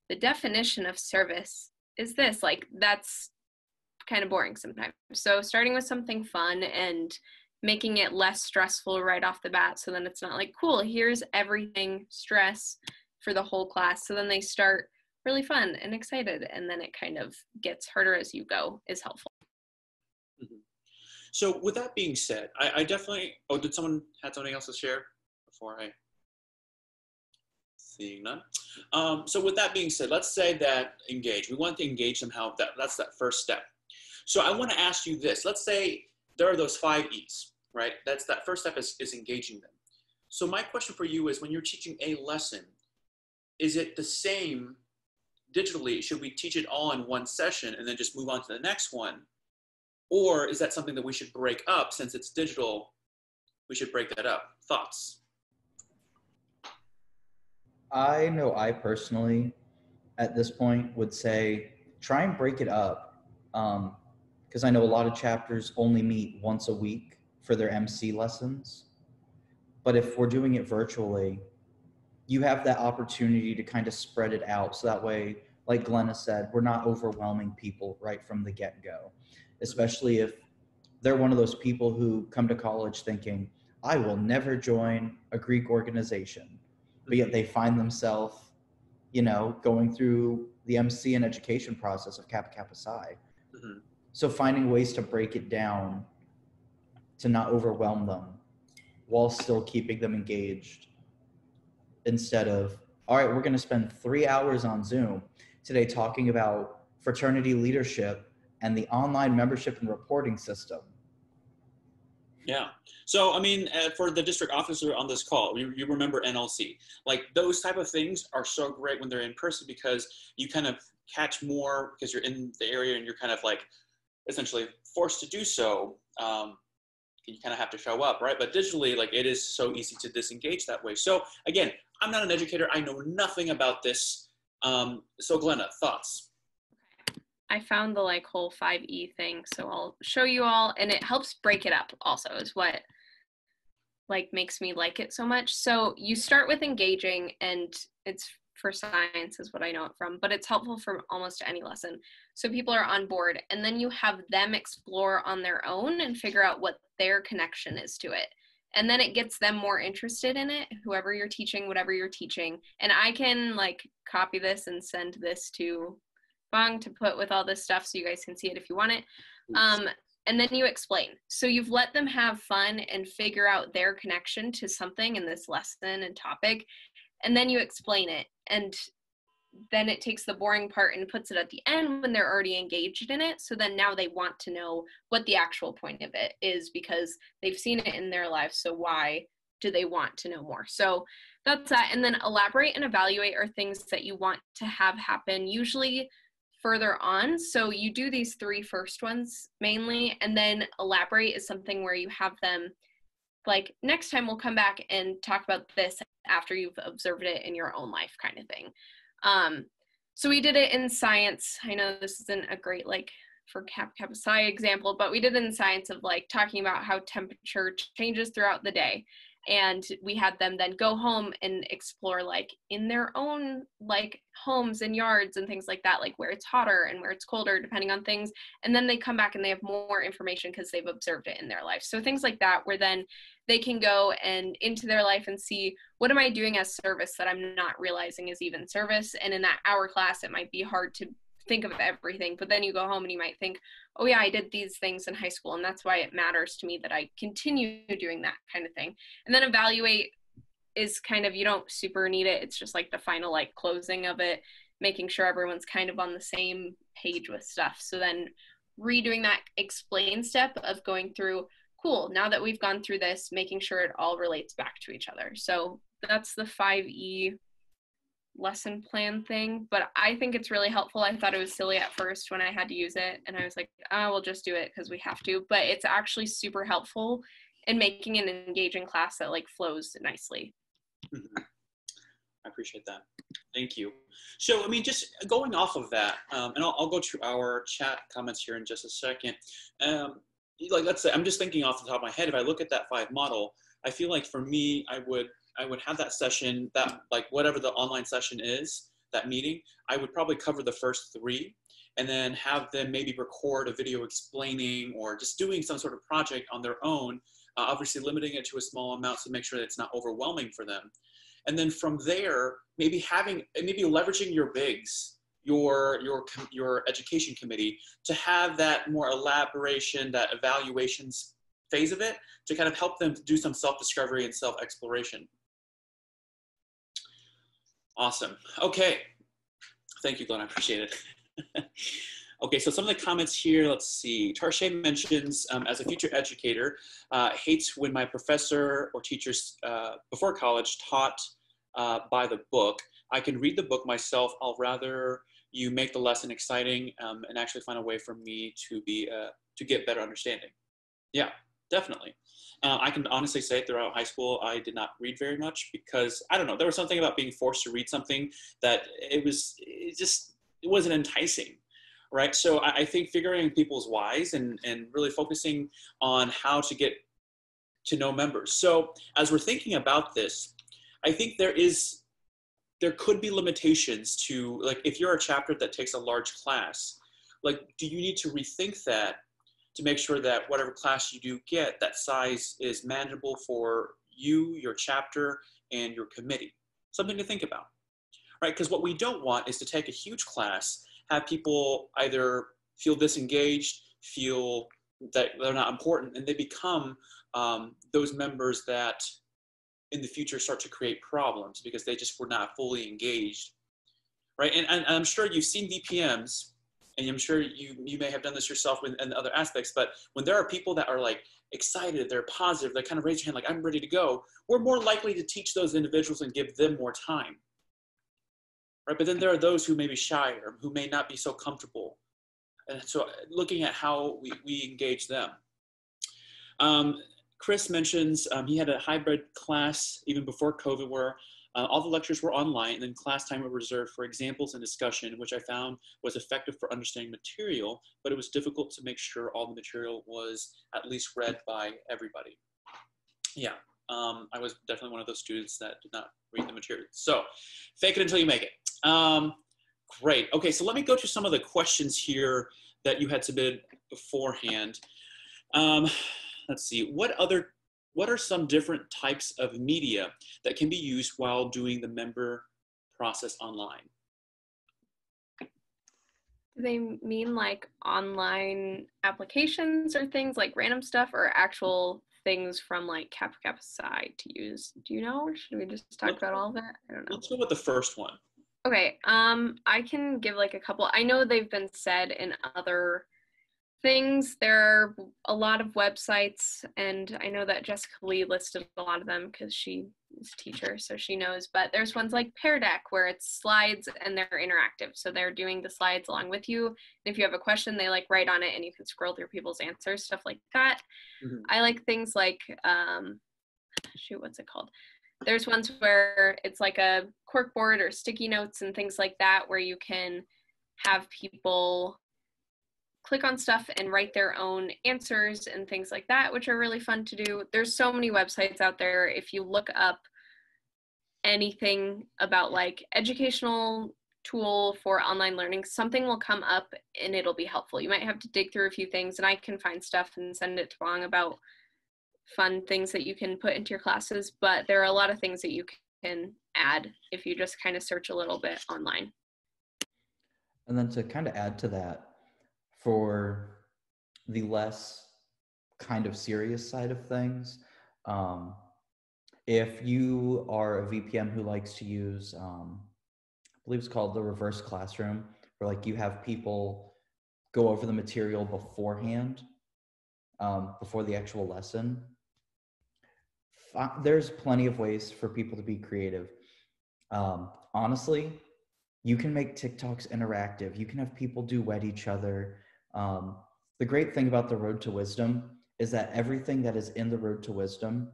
the definition of service is this like that's kind of boring sometimes. So starting with something fun and making it less stressful right off the bat so then it's not like cool here's everything stress for the whole class. So then they start really fun and excited and then it kind of gets harder as you go is helpful. Mm-hmm. so with that being said I, I, definitely oh did someone had something else to share before i seeing none? Um, so with that being said let's say that engage we want to engage them how that, that's that first step. So i want to ask you this let's say there are those five e's right? That's that first step is, is engaging them. So my question for you is when you're teaching a lesson is it the same digitally, should we teach it all in one session and then just move on to the next one? Or is that something that we should break up since it's digital? We should break that up. Thoughts? I know I personally, at this point, would say try and break it up. Because um, I know a lot of chapters only meet once a week for their MC lessons. But if we're doing it virtually, you have that opportunity to kind of spread it out. So that way like glenna said we're not overwhelming people right from the get-go especially if they're one of those people who come to college thinking i will never join a greek organization. But yet they find themselves you know going through the mc and education process of kappa kappa psi. Mm-hmm. so finding ways to break it down to not overwhelm them while still keeping them engaged instead of all right we're going to spend three hours on zoom today talking about fraternity leadership and the online membership and reporting system yeah. So, I mean, uh, for the district officer on this call, you, you, remember NLC. Like those type of things are so great when they're in person because you kind of catch more because you're in the area and you're kind of like essentially forced to do so. Um, you kind of have to show up, right? But digitally, like it is so easy to disengage that way. So again, I'm not an educator. I know nothing about this. Um, so Glenna, thoughts? I found the like whole 5e thing, so I'll show you all and it helps break it up also is what like makes me like it so much. So you start with engaging and it's for science is what I know it from, but it's helpful for almost any lesson. So people are on board and then you have them explore on their own and figure out what their connection is to it and then it gets them more interested in it whoever you're teaching whatever you're teaching. And i can like copy this and send this to bong to put with all this stuff so you guys can see it if you want it. Um, and then you explain. So you've let them have fun and figure out their connection to something in this lesson and topic and then you explain it. And then it takes the boring part and puts it at the end when they're already engaged in it. So then now they want to know what the actual point of it is because they've seen it in their lives. So why do they want to know more? So that's that. And then elaborate and evaluate are things that you want to have happen, usually further on. So you do these three first ones mainly, and then elaborate is something where you have them like next time we'll come back and talk about this after you've observed it in your own life kind of thing. Um, so we did it in science. I know this isn't a great like for Cap Kappa Psi example, but we did it in science of like talking about how temperature changes throughout the day. And we had them then go home and explore like in their own like homes and yards and things like that like where it's hotter and where it's colder depending on things. And then they come back and they have more information because they've observed it in their life. So things like that where then they can go and into their life and see what am i doing as service that i'm not realizing is even service? And in that hour class it might be hard to think of everything but then you go home and you might think oh yeah i did these things in high school and that's why it matters to me that i continue doing that kind of thing. And then evaluate is kind of you don't super need it. It's just like the final like closing of it making sure everyone's kind of on the same page with stuff. So then redoing that explain step of going through cool now that we've gone through this making sure it all relates back to each other so that's the 5e lesson plan thing, but I think it's really helpful. I thought it was silly at first when I had to use it, and I was like, oh, we'll just do it because we have to. But it's actually super helpful in making an engaging class that like flows nicely. Mm-hmm. I appreciate that. Thank you. So, I mean, just going off of that, um, and I'll, I'll, go to our chat comments here in just a second. Um, like, let's say I'm just thinking off the top of my head. If I look at that five model, I feel like for me, I would I would have that session, that like whatever the online session is, that meeting, I would probably cover the first three and then have them maybe record a video explaining or just doing some sort of project on their own, uh, obviously limiting it to a small amount to make sure that it's not overwhelming for them. And then from there, maybe having, maybe leveraging your bigs, your, your, your education committee to have that more elaboration, that evaluations phase of it to kind of help them do some self-discovery and self-exploration. Awesome. Okay. Thank you, Glenn. I appreciate it. okay, so some of the comments here, let's see. Tarshay mentions, um, as a future educator, uh, hates when my professor or teachers uh, before college taught uh, by the book. I can read the book myself. I'll rather you make the lesson exciting um, and actually find a way for me to be uh, to get better understanding. Yeah, definitely. Uh, I can honestly say throughout high school, I did not read very much because I don't know. There was something about being forced to read something that it was it just it wasn't enticing, right? So I, think figuring people's whys and and really focusing on how to get to know members. So as we're thinking about this, I think there is there could be limitations to like if you're a chapter that takes a large class, like do you need to rethink that to make sure that whatever class you do get, that size is manageable for you, your chapter, and your committee. Something to think about, right? Because what we don't want is to take a huge class, have people either feel disengaged, feel that they're not important, and they become um, those members that in the future start to create problems because they just were not fully engaged, right? And, and I'm sure you've seen VPMs and I'm sure you you may have done this yourself in, in other aspects, but when there are people that are like excited, they're positive, they kind of raise your hand like I'm ready to go, we're more likely to teach those individuals and give them more time. Right? But then there are those who may be shy or who may not be so comfortable. And so looking at how we, we engage them. Um, Chris mentions um, he had a hybrid class even before COVID where uh, all the lectures were online, and then class time was reserved for examples and discussion, which I found was effective for understanding material, but it was difficult to make sure all the material was at least read by everybody. Yeah, um, I was definitely one of those students that did not read the material. So, fake it until you make it. Um, great. Okay, so let me go to some of the questions here that you had submitted beforehand. Um, let's see, what other what are some different types of media that can be used while doing the member process online? Do they mean like online applications or things like random stuff or actual things from like Kappa Kappa Psi to use? Do you know or should we just talk let's, about all of that? I don't know. Let's go with the first one. Okay, um, I can give like a couple. I know they've been said in other things, there are a lot of websites, and I know that Jessica Lee listed a lot of them because she is a teacher, so she knows. But there's ones like Pear Deck where it's slides and they're interactive, so they're doing the slides along with you. And if you have a question, they like write on it, and you can scroll through people's answers, stuff like that. Mhm. I like things like um, shoot, what's it called? There's ones where it's like a cork board or sticky notes and things like that, where you can have people click on stuff and write their own answers and things like that, which are really fun to do. There's so many websites out there. If you look up anything about like educational tool for online learning, something will come up and it'll be helpful. You might have to dig through a few things, and I can find stuff and send it to Bong about fun things that you can put into your classes, but there are a lot of things that you can add if you just kind of search a little bit online. And then to kind of add to that, for the less kind of serious side of things, um, if you are a VPM who likes to use, um, I believe it's called the reverse classroom, where like you have people go over the material beforehand, um, before the actual lesson. There's plenty of ways for people to be creative. Um, honestly, you can make TikToks interactive. You can have people do wet each other. Um, the great thing about the Road to Wisdom is that everything that is in the Road to Wisdom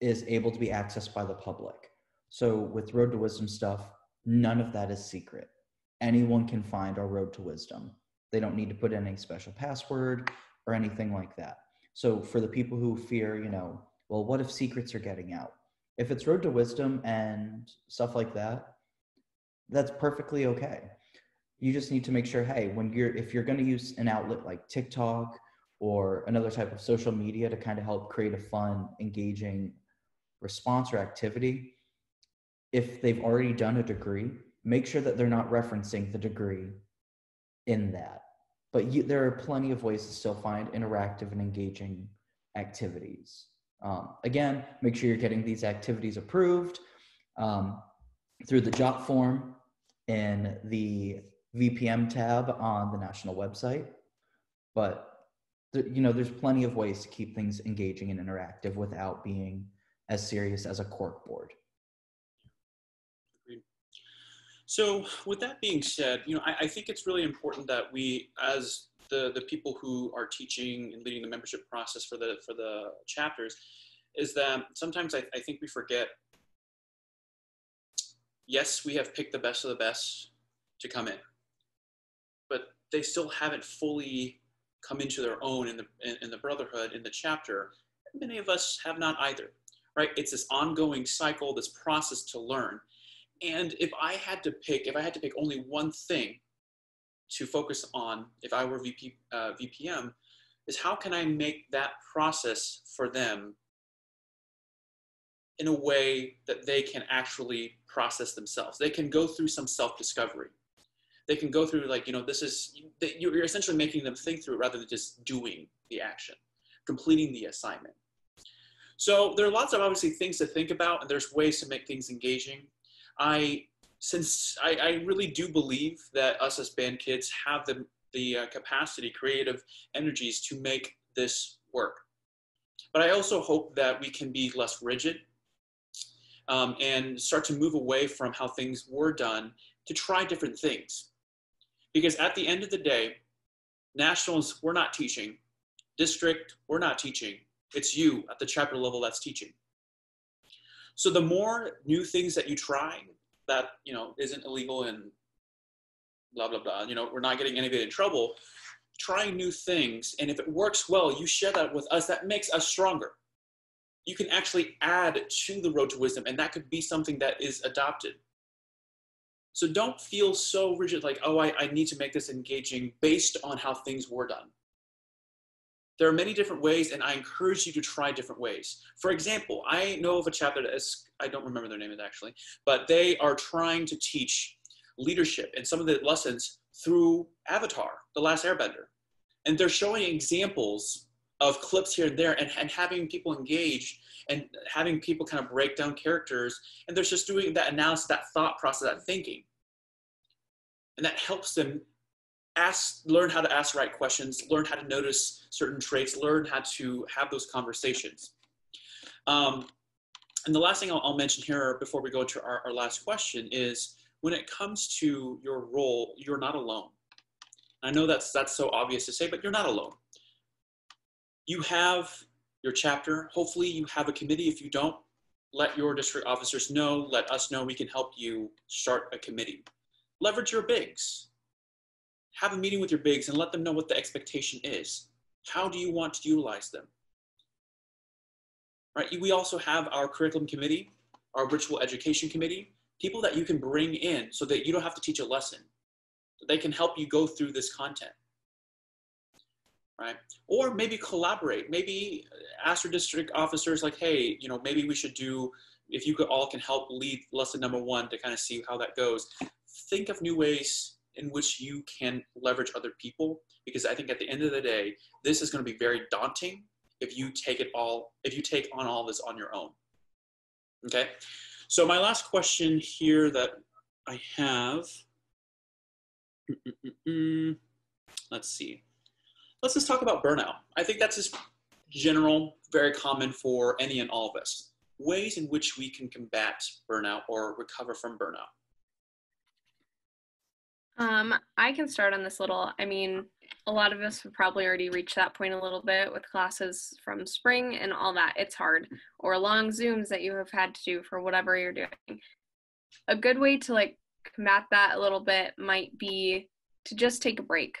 is able to be accessed by the public. So with Road to Wisdom stuff, none of that is secret. Anyone can find our Road to Wisdom. They don't need to put in any special password or anything like that. So for the people who fear, you know, well, what if secrets are getting out? If it's Road to Wisdom and stuff like that, that's perfectly okay. You just need to make sure, hey, when you're if you're going to use an outlet like TikTok or another type of social media to kind of help create a fun, engaging response or activity, if they've already done a degree, make sure that they're not referencing the degree in that. But you, there are plenty of ways to still find interactive and engaging activities. Um, again, make sure you're getting these activities approved um, through the Jotform in the VPM tab on the national website. But you know, there's plenty of ways to keep things engaging and interactive without being as serious as a cork board. So with that being said, you know, I, I think it's really important that we, as the, the people who are teaching and leading the membership process for the, for the chapters, is that sometimes I, I think we forget, yes, we have picked the best of the best to come in, they still haven't fully come into their own in the, in, in the brotherhood, in the chapter. Many of us have not either, right? It's this ongoing cycle, this process to learn. And if I had to pick, if I had to pick only one thing to focus on, if I were VP, uh, VPM, is how can I make that process for them in a way that they can actually process themselves? They can go through some self discovery. They can go through, like, you know, this is, you're essentially making them think through it rather than just doing the action, completing the assignment. So there are lots of obviously things to think about, and there's ways to make things engaging. I since I, I really do believe that us as band kids have the the uh, capacity, creative energies to make this work. But I also hope that we can be less rigid um, and start to move away from how things were done to try different things. Because at the end of the day, nationals, we're not teaching. District, we're not teaching. It's you at the chapter level that's teaching. So the more new things that you try that, you know, isn't illegal and blah, blah, blah, you know, we're not getting anybody in trouble, try new things. And if it works well, you share that with us. That makes us stronger. You can actually add to the road to wisdom, and that could be something that is adopted. So don't feel so rigid, like, oh, I, I need to make this engaging based on how things were done. There are many different ways, and I encourage you to try different ways. For example, I know of a chapter that is, I don't remember their name is actually, but they are trying to teach leadership and some of the lessons through Avatar, The Last Airbender. And they're showing examples of clips here and there and, and having people engaged and having people kind of break down characters. And they're just doing that analysis, that thought process, that thinking. And that helps them ask learn how to ask right questions learn how to notice certain traits learn how to have those conversations um, and the last thing I'll, I'll, mention here before we go to our, our last question is when it comes to your role you're not alone i know that's that's so obvious to say but you're not alone you have your chapter hopefully you have a committee if you don't let your district officers know let us know we can help you start a committee leverage your bigs have a meeting with your bigs and let them know what the expectation is. How do you want to utilize them? Right, we also have our curriculum committee, our virtual education committee, people that you can bring in so that you don't have to teach a lesson. They can help you go through this content. Right? Or maybe collaborate. Maybe ask your district officers like, hey, you know, maybe we should do, if you could all can help lead lesson number one to kind of see how that goes. Think of new ways in which you can leverage other people because i think at the end of the day this is going to be very daunting if you take it all if you take on all this on your own okay so my last question here that i have mm, mm, mm, let's see let's just talk about burnout i think that's just general very common for any and all of us ways in which we can combat burnout or recover from burnout um, I can start on this little. I mean, a lot of us have probably already reached that point a little bit with classes from spring and all that. It's hard, or long Zooms that you have had to do for whatever you're doing. A good way to like combat that a little bit might be to just take a break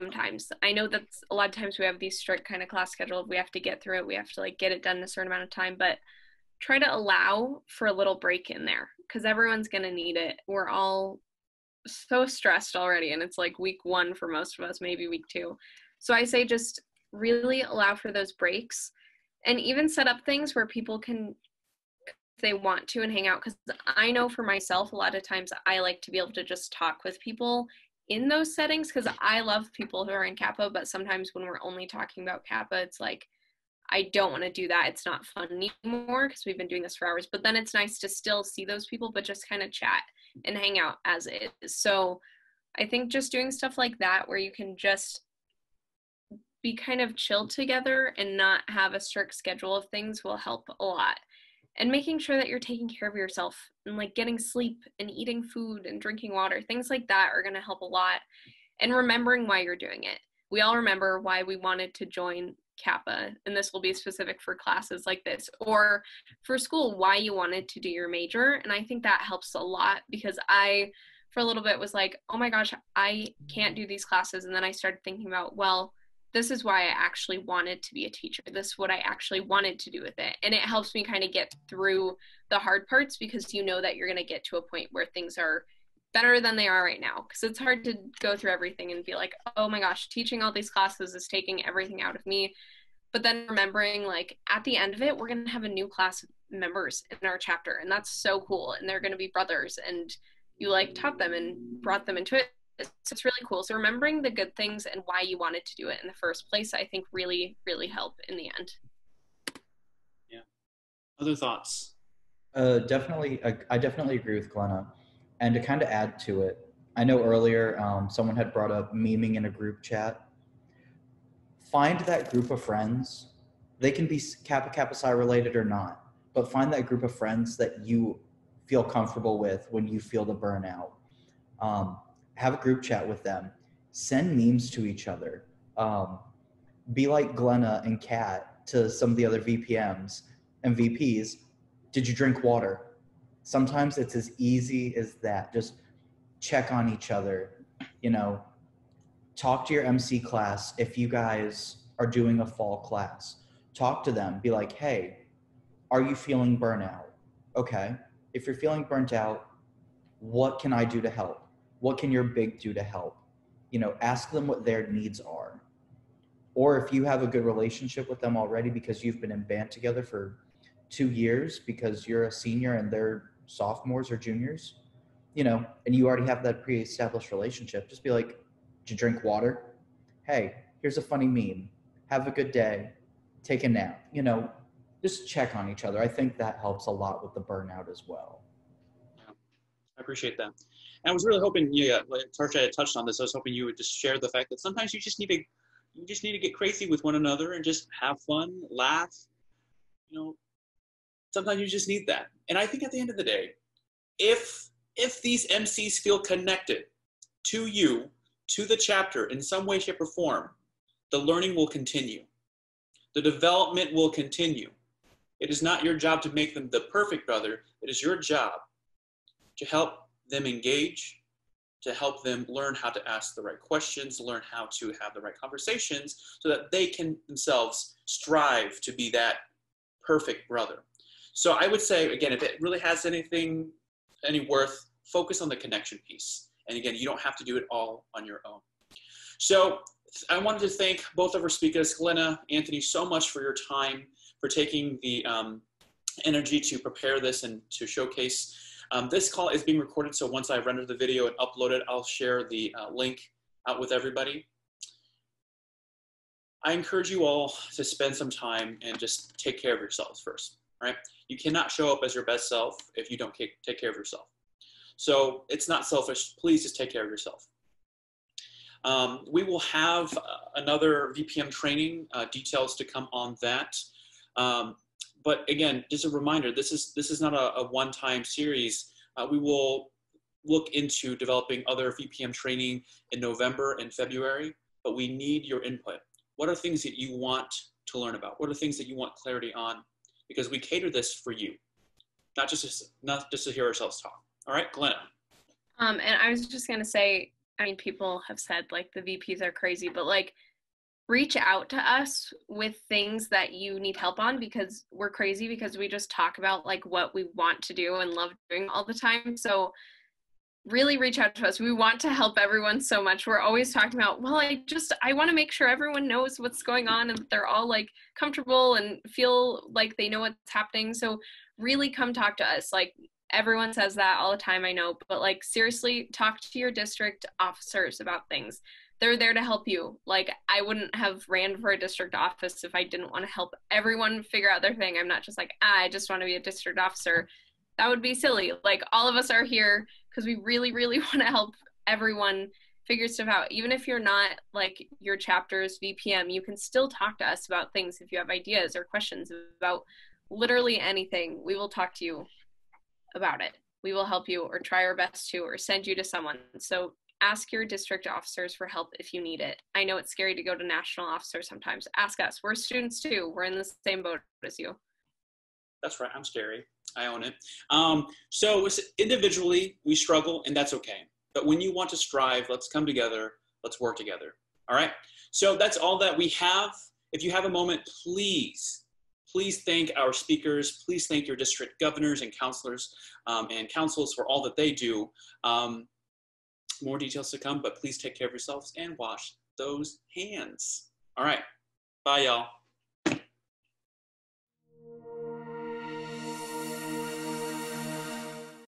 sometimes. I know that a lot of times we have these strict kind of class schedules. We have to get through it. We have to like get it done in a certain amount of time, but try to allow for a little break in there because everyone's going to need it. We're all so stressed already and it's like week one for most of us maybe week two so i say just really allow for those breaks and even set up things where people can they want to and hang out because i know for myself a lot of times i like to be able to just talk with people in those settings because i love people who are in kappa but sometimes when we're only talking about kappa it's like I don't want to do that. It's not fun anymore because we've been doing this for hours. But then it's nice to still see those people, but just kind of chat and hang out as is. So I think just doing stuff like that where you can just be kind of chill together and not have a strict schedule of things will help a lot. And making sure that you're taking care of yourself and like getting sleep and eating food and drinking water, things like that are going to help a lot. And remembering why you're doing it. We all remember why we wanted to join Kappa, and this will be specific for classes like this, or for school, why you wanted to do your major. And I think that helps a lot because I, for a little bit, was like, oh my gosh, I can't do these classes. And then I started thinking about, well, this is why I actually wanted to be a teacher. This is what I actually wanted to do with it. And it helps me kind of get through the hard parts because you know that you're going to get to a point where things are better than they are right now because it's hard to go through everything and be like oh my gosh teaching all these classes is taking everything out of me but then remembering like at the end of it we're going to have a new class of members in our chapter and that's so cool and they're going to be brothers and you like taught them and brought them into it so it's really cool so remembering the good things and why you wanted to do it in the first place i think really really help in the end yeah other thoughts uh, definitely I, I definitely agree with glenna and to kind of add to it, I know earlier um, someone had brought up memeing in a group chat. Find that group of friends. They can be Kappa Kappa Psi related or not, but find that group of friends that you feel comfortable with when you feel the burnout. Um, have a group chat with them. Send memes to each other. Um, be like Glenna and Kat to some of the other VPMs and VPs. Did you drink water? sometimes it's as easy as that just check on each other you know talk to your mc class if you guys are doing a fall class talk to them be like hey are you feeling burnout okay if you're feeling burnt out what can i do to help what can your big do to help you know ask them what their needs are or if you have a good relationship with them already because you've been in band together for two years because you're a senior and they're sophomores or juniors, you know, and you already have that pre-established relationship, just be like, "Did you drink water? Hey, here's a funny meme. Have a good day. Take a nap." You know, just check on each other. I think that helps a lot with the burnout as well. Yeah, I appreciate that. And I was really hoping, yeah, like Tarsha had touched on this. I was hoping you would just share the fact that sometimes you just need to, you just need to get crazy with one another and just have fun, laugh. You know, sometimes you just need that. And I think at the end of the day, if if these MCs feel connected to you, to the chapter in some way, shape, or form, the learning will continue. The development will continue. It is not your job to make them the perfect brother. It is your job to help them engage, to help them learn how to ask the right questions, learn how to have the right conversations so that they can themselves strive to be that perfect brother. So I would say, again, if it really has anything, any worth, focus on the connection piece. And again, you don't have to do it all on your own. So I wanted to thank both of our speakers, Glenna, Anthony, so much for your time, for taking the um, energy to prepare this and to showcase. Um, this call is being recorded, so once I render the video and upload it, I'll share the uh, link out with everybody. I encourage you all to spend some time and just take care of yourselves first, right? You cannot show up as your best self if you don't take care of yourself. So it's not selfish. Please just take care of yourself. Um, we will have uh, another VPM training, uh, details to come on that. Um, but again, just a reminder, this is, this is not a, a one-time series. Uh, we will look into developing other VPM training in November and February, but we need your input. What are things that you want to learn about? What are things that you want clarity on? Because we cater this for you, not just to, not just to hear ourselves talk. All right, Glenna. Um, and I was just gonna say, I mean, people have said like the VPs are crazy, but like reach out to us with things that you need help on because we're crazy because we just talk about like what we want to do and love doing all the time. So really reach out to us. We want to help everyone so much. We're always talking about, well, I just I want to make sure everyone knows what's going on and they're all like comfortable and feel like they know what's happening. So really come talk to us. Like everyone says that all the time i know but like seriously talk to your district officers about things they're there to help you. Like i wouldn't have ran for a district office if i didn't want to help everyone figure out their thing. I'm not just like ah, i just want to be a district officer. That would be silly. Like all of us are here because we really really want to help everyone figure stuff out. Even if you're not like your chapter's vpm you can still talk to us about things if you have ideas or questions about literally anything. We will talk to you about it. We will help you or try our best to or send you to someone. So ask your district officers for help if you need it. I know it's scary to go to national officers sometimes. Ask us. We're students too. We're in the same boat as you. That's right. I'm scary. I own it. Um, so individually, we struggle, and that's okay. But when you want to strive, let's come together. Let's work together. All right. So that's all that we have. If you have a moment, please Please thank our speakers. Please thank your district governors and counselors um, and councils for all that they do. Um, more details to come, but please take care of yourselves and wash those hands. All right. Bye, y'all.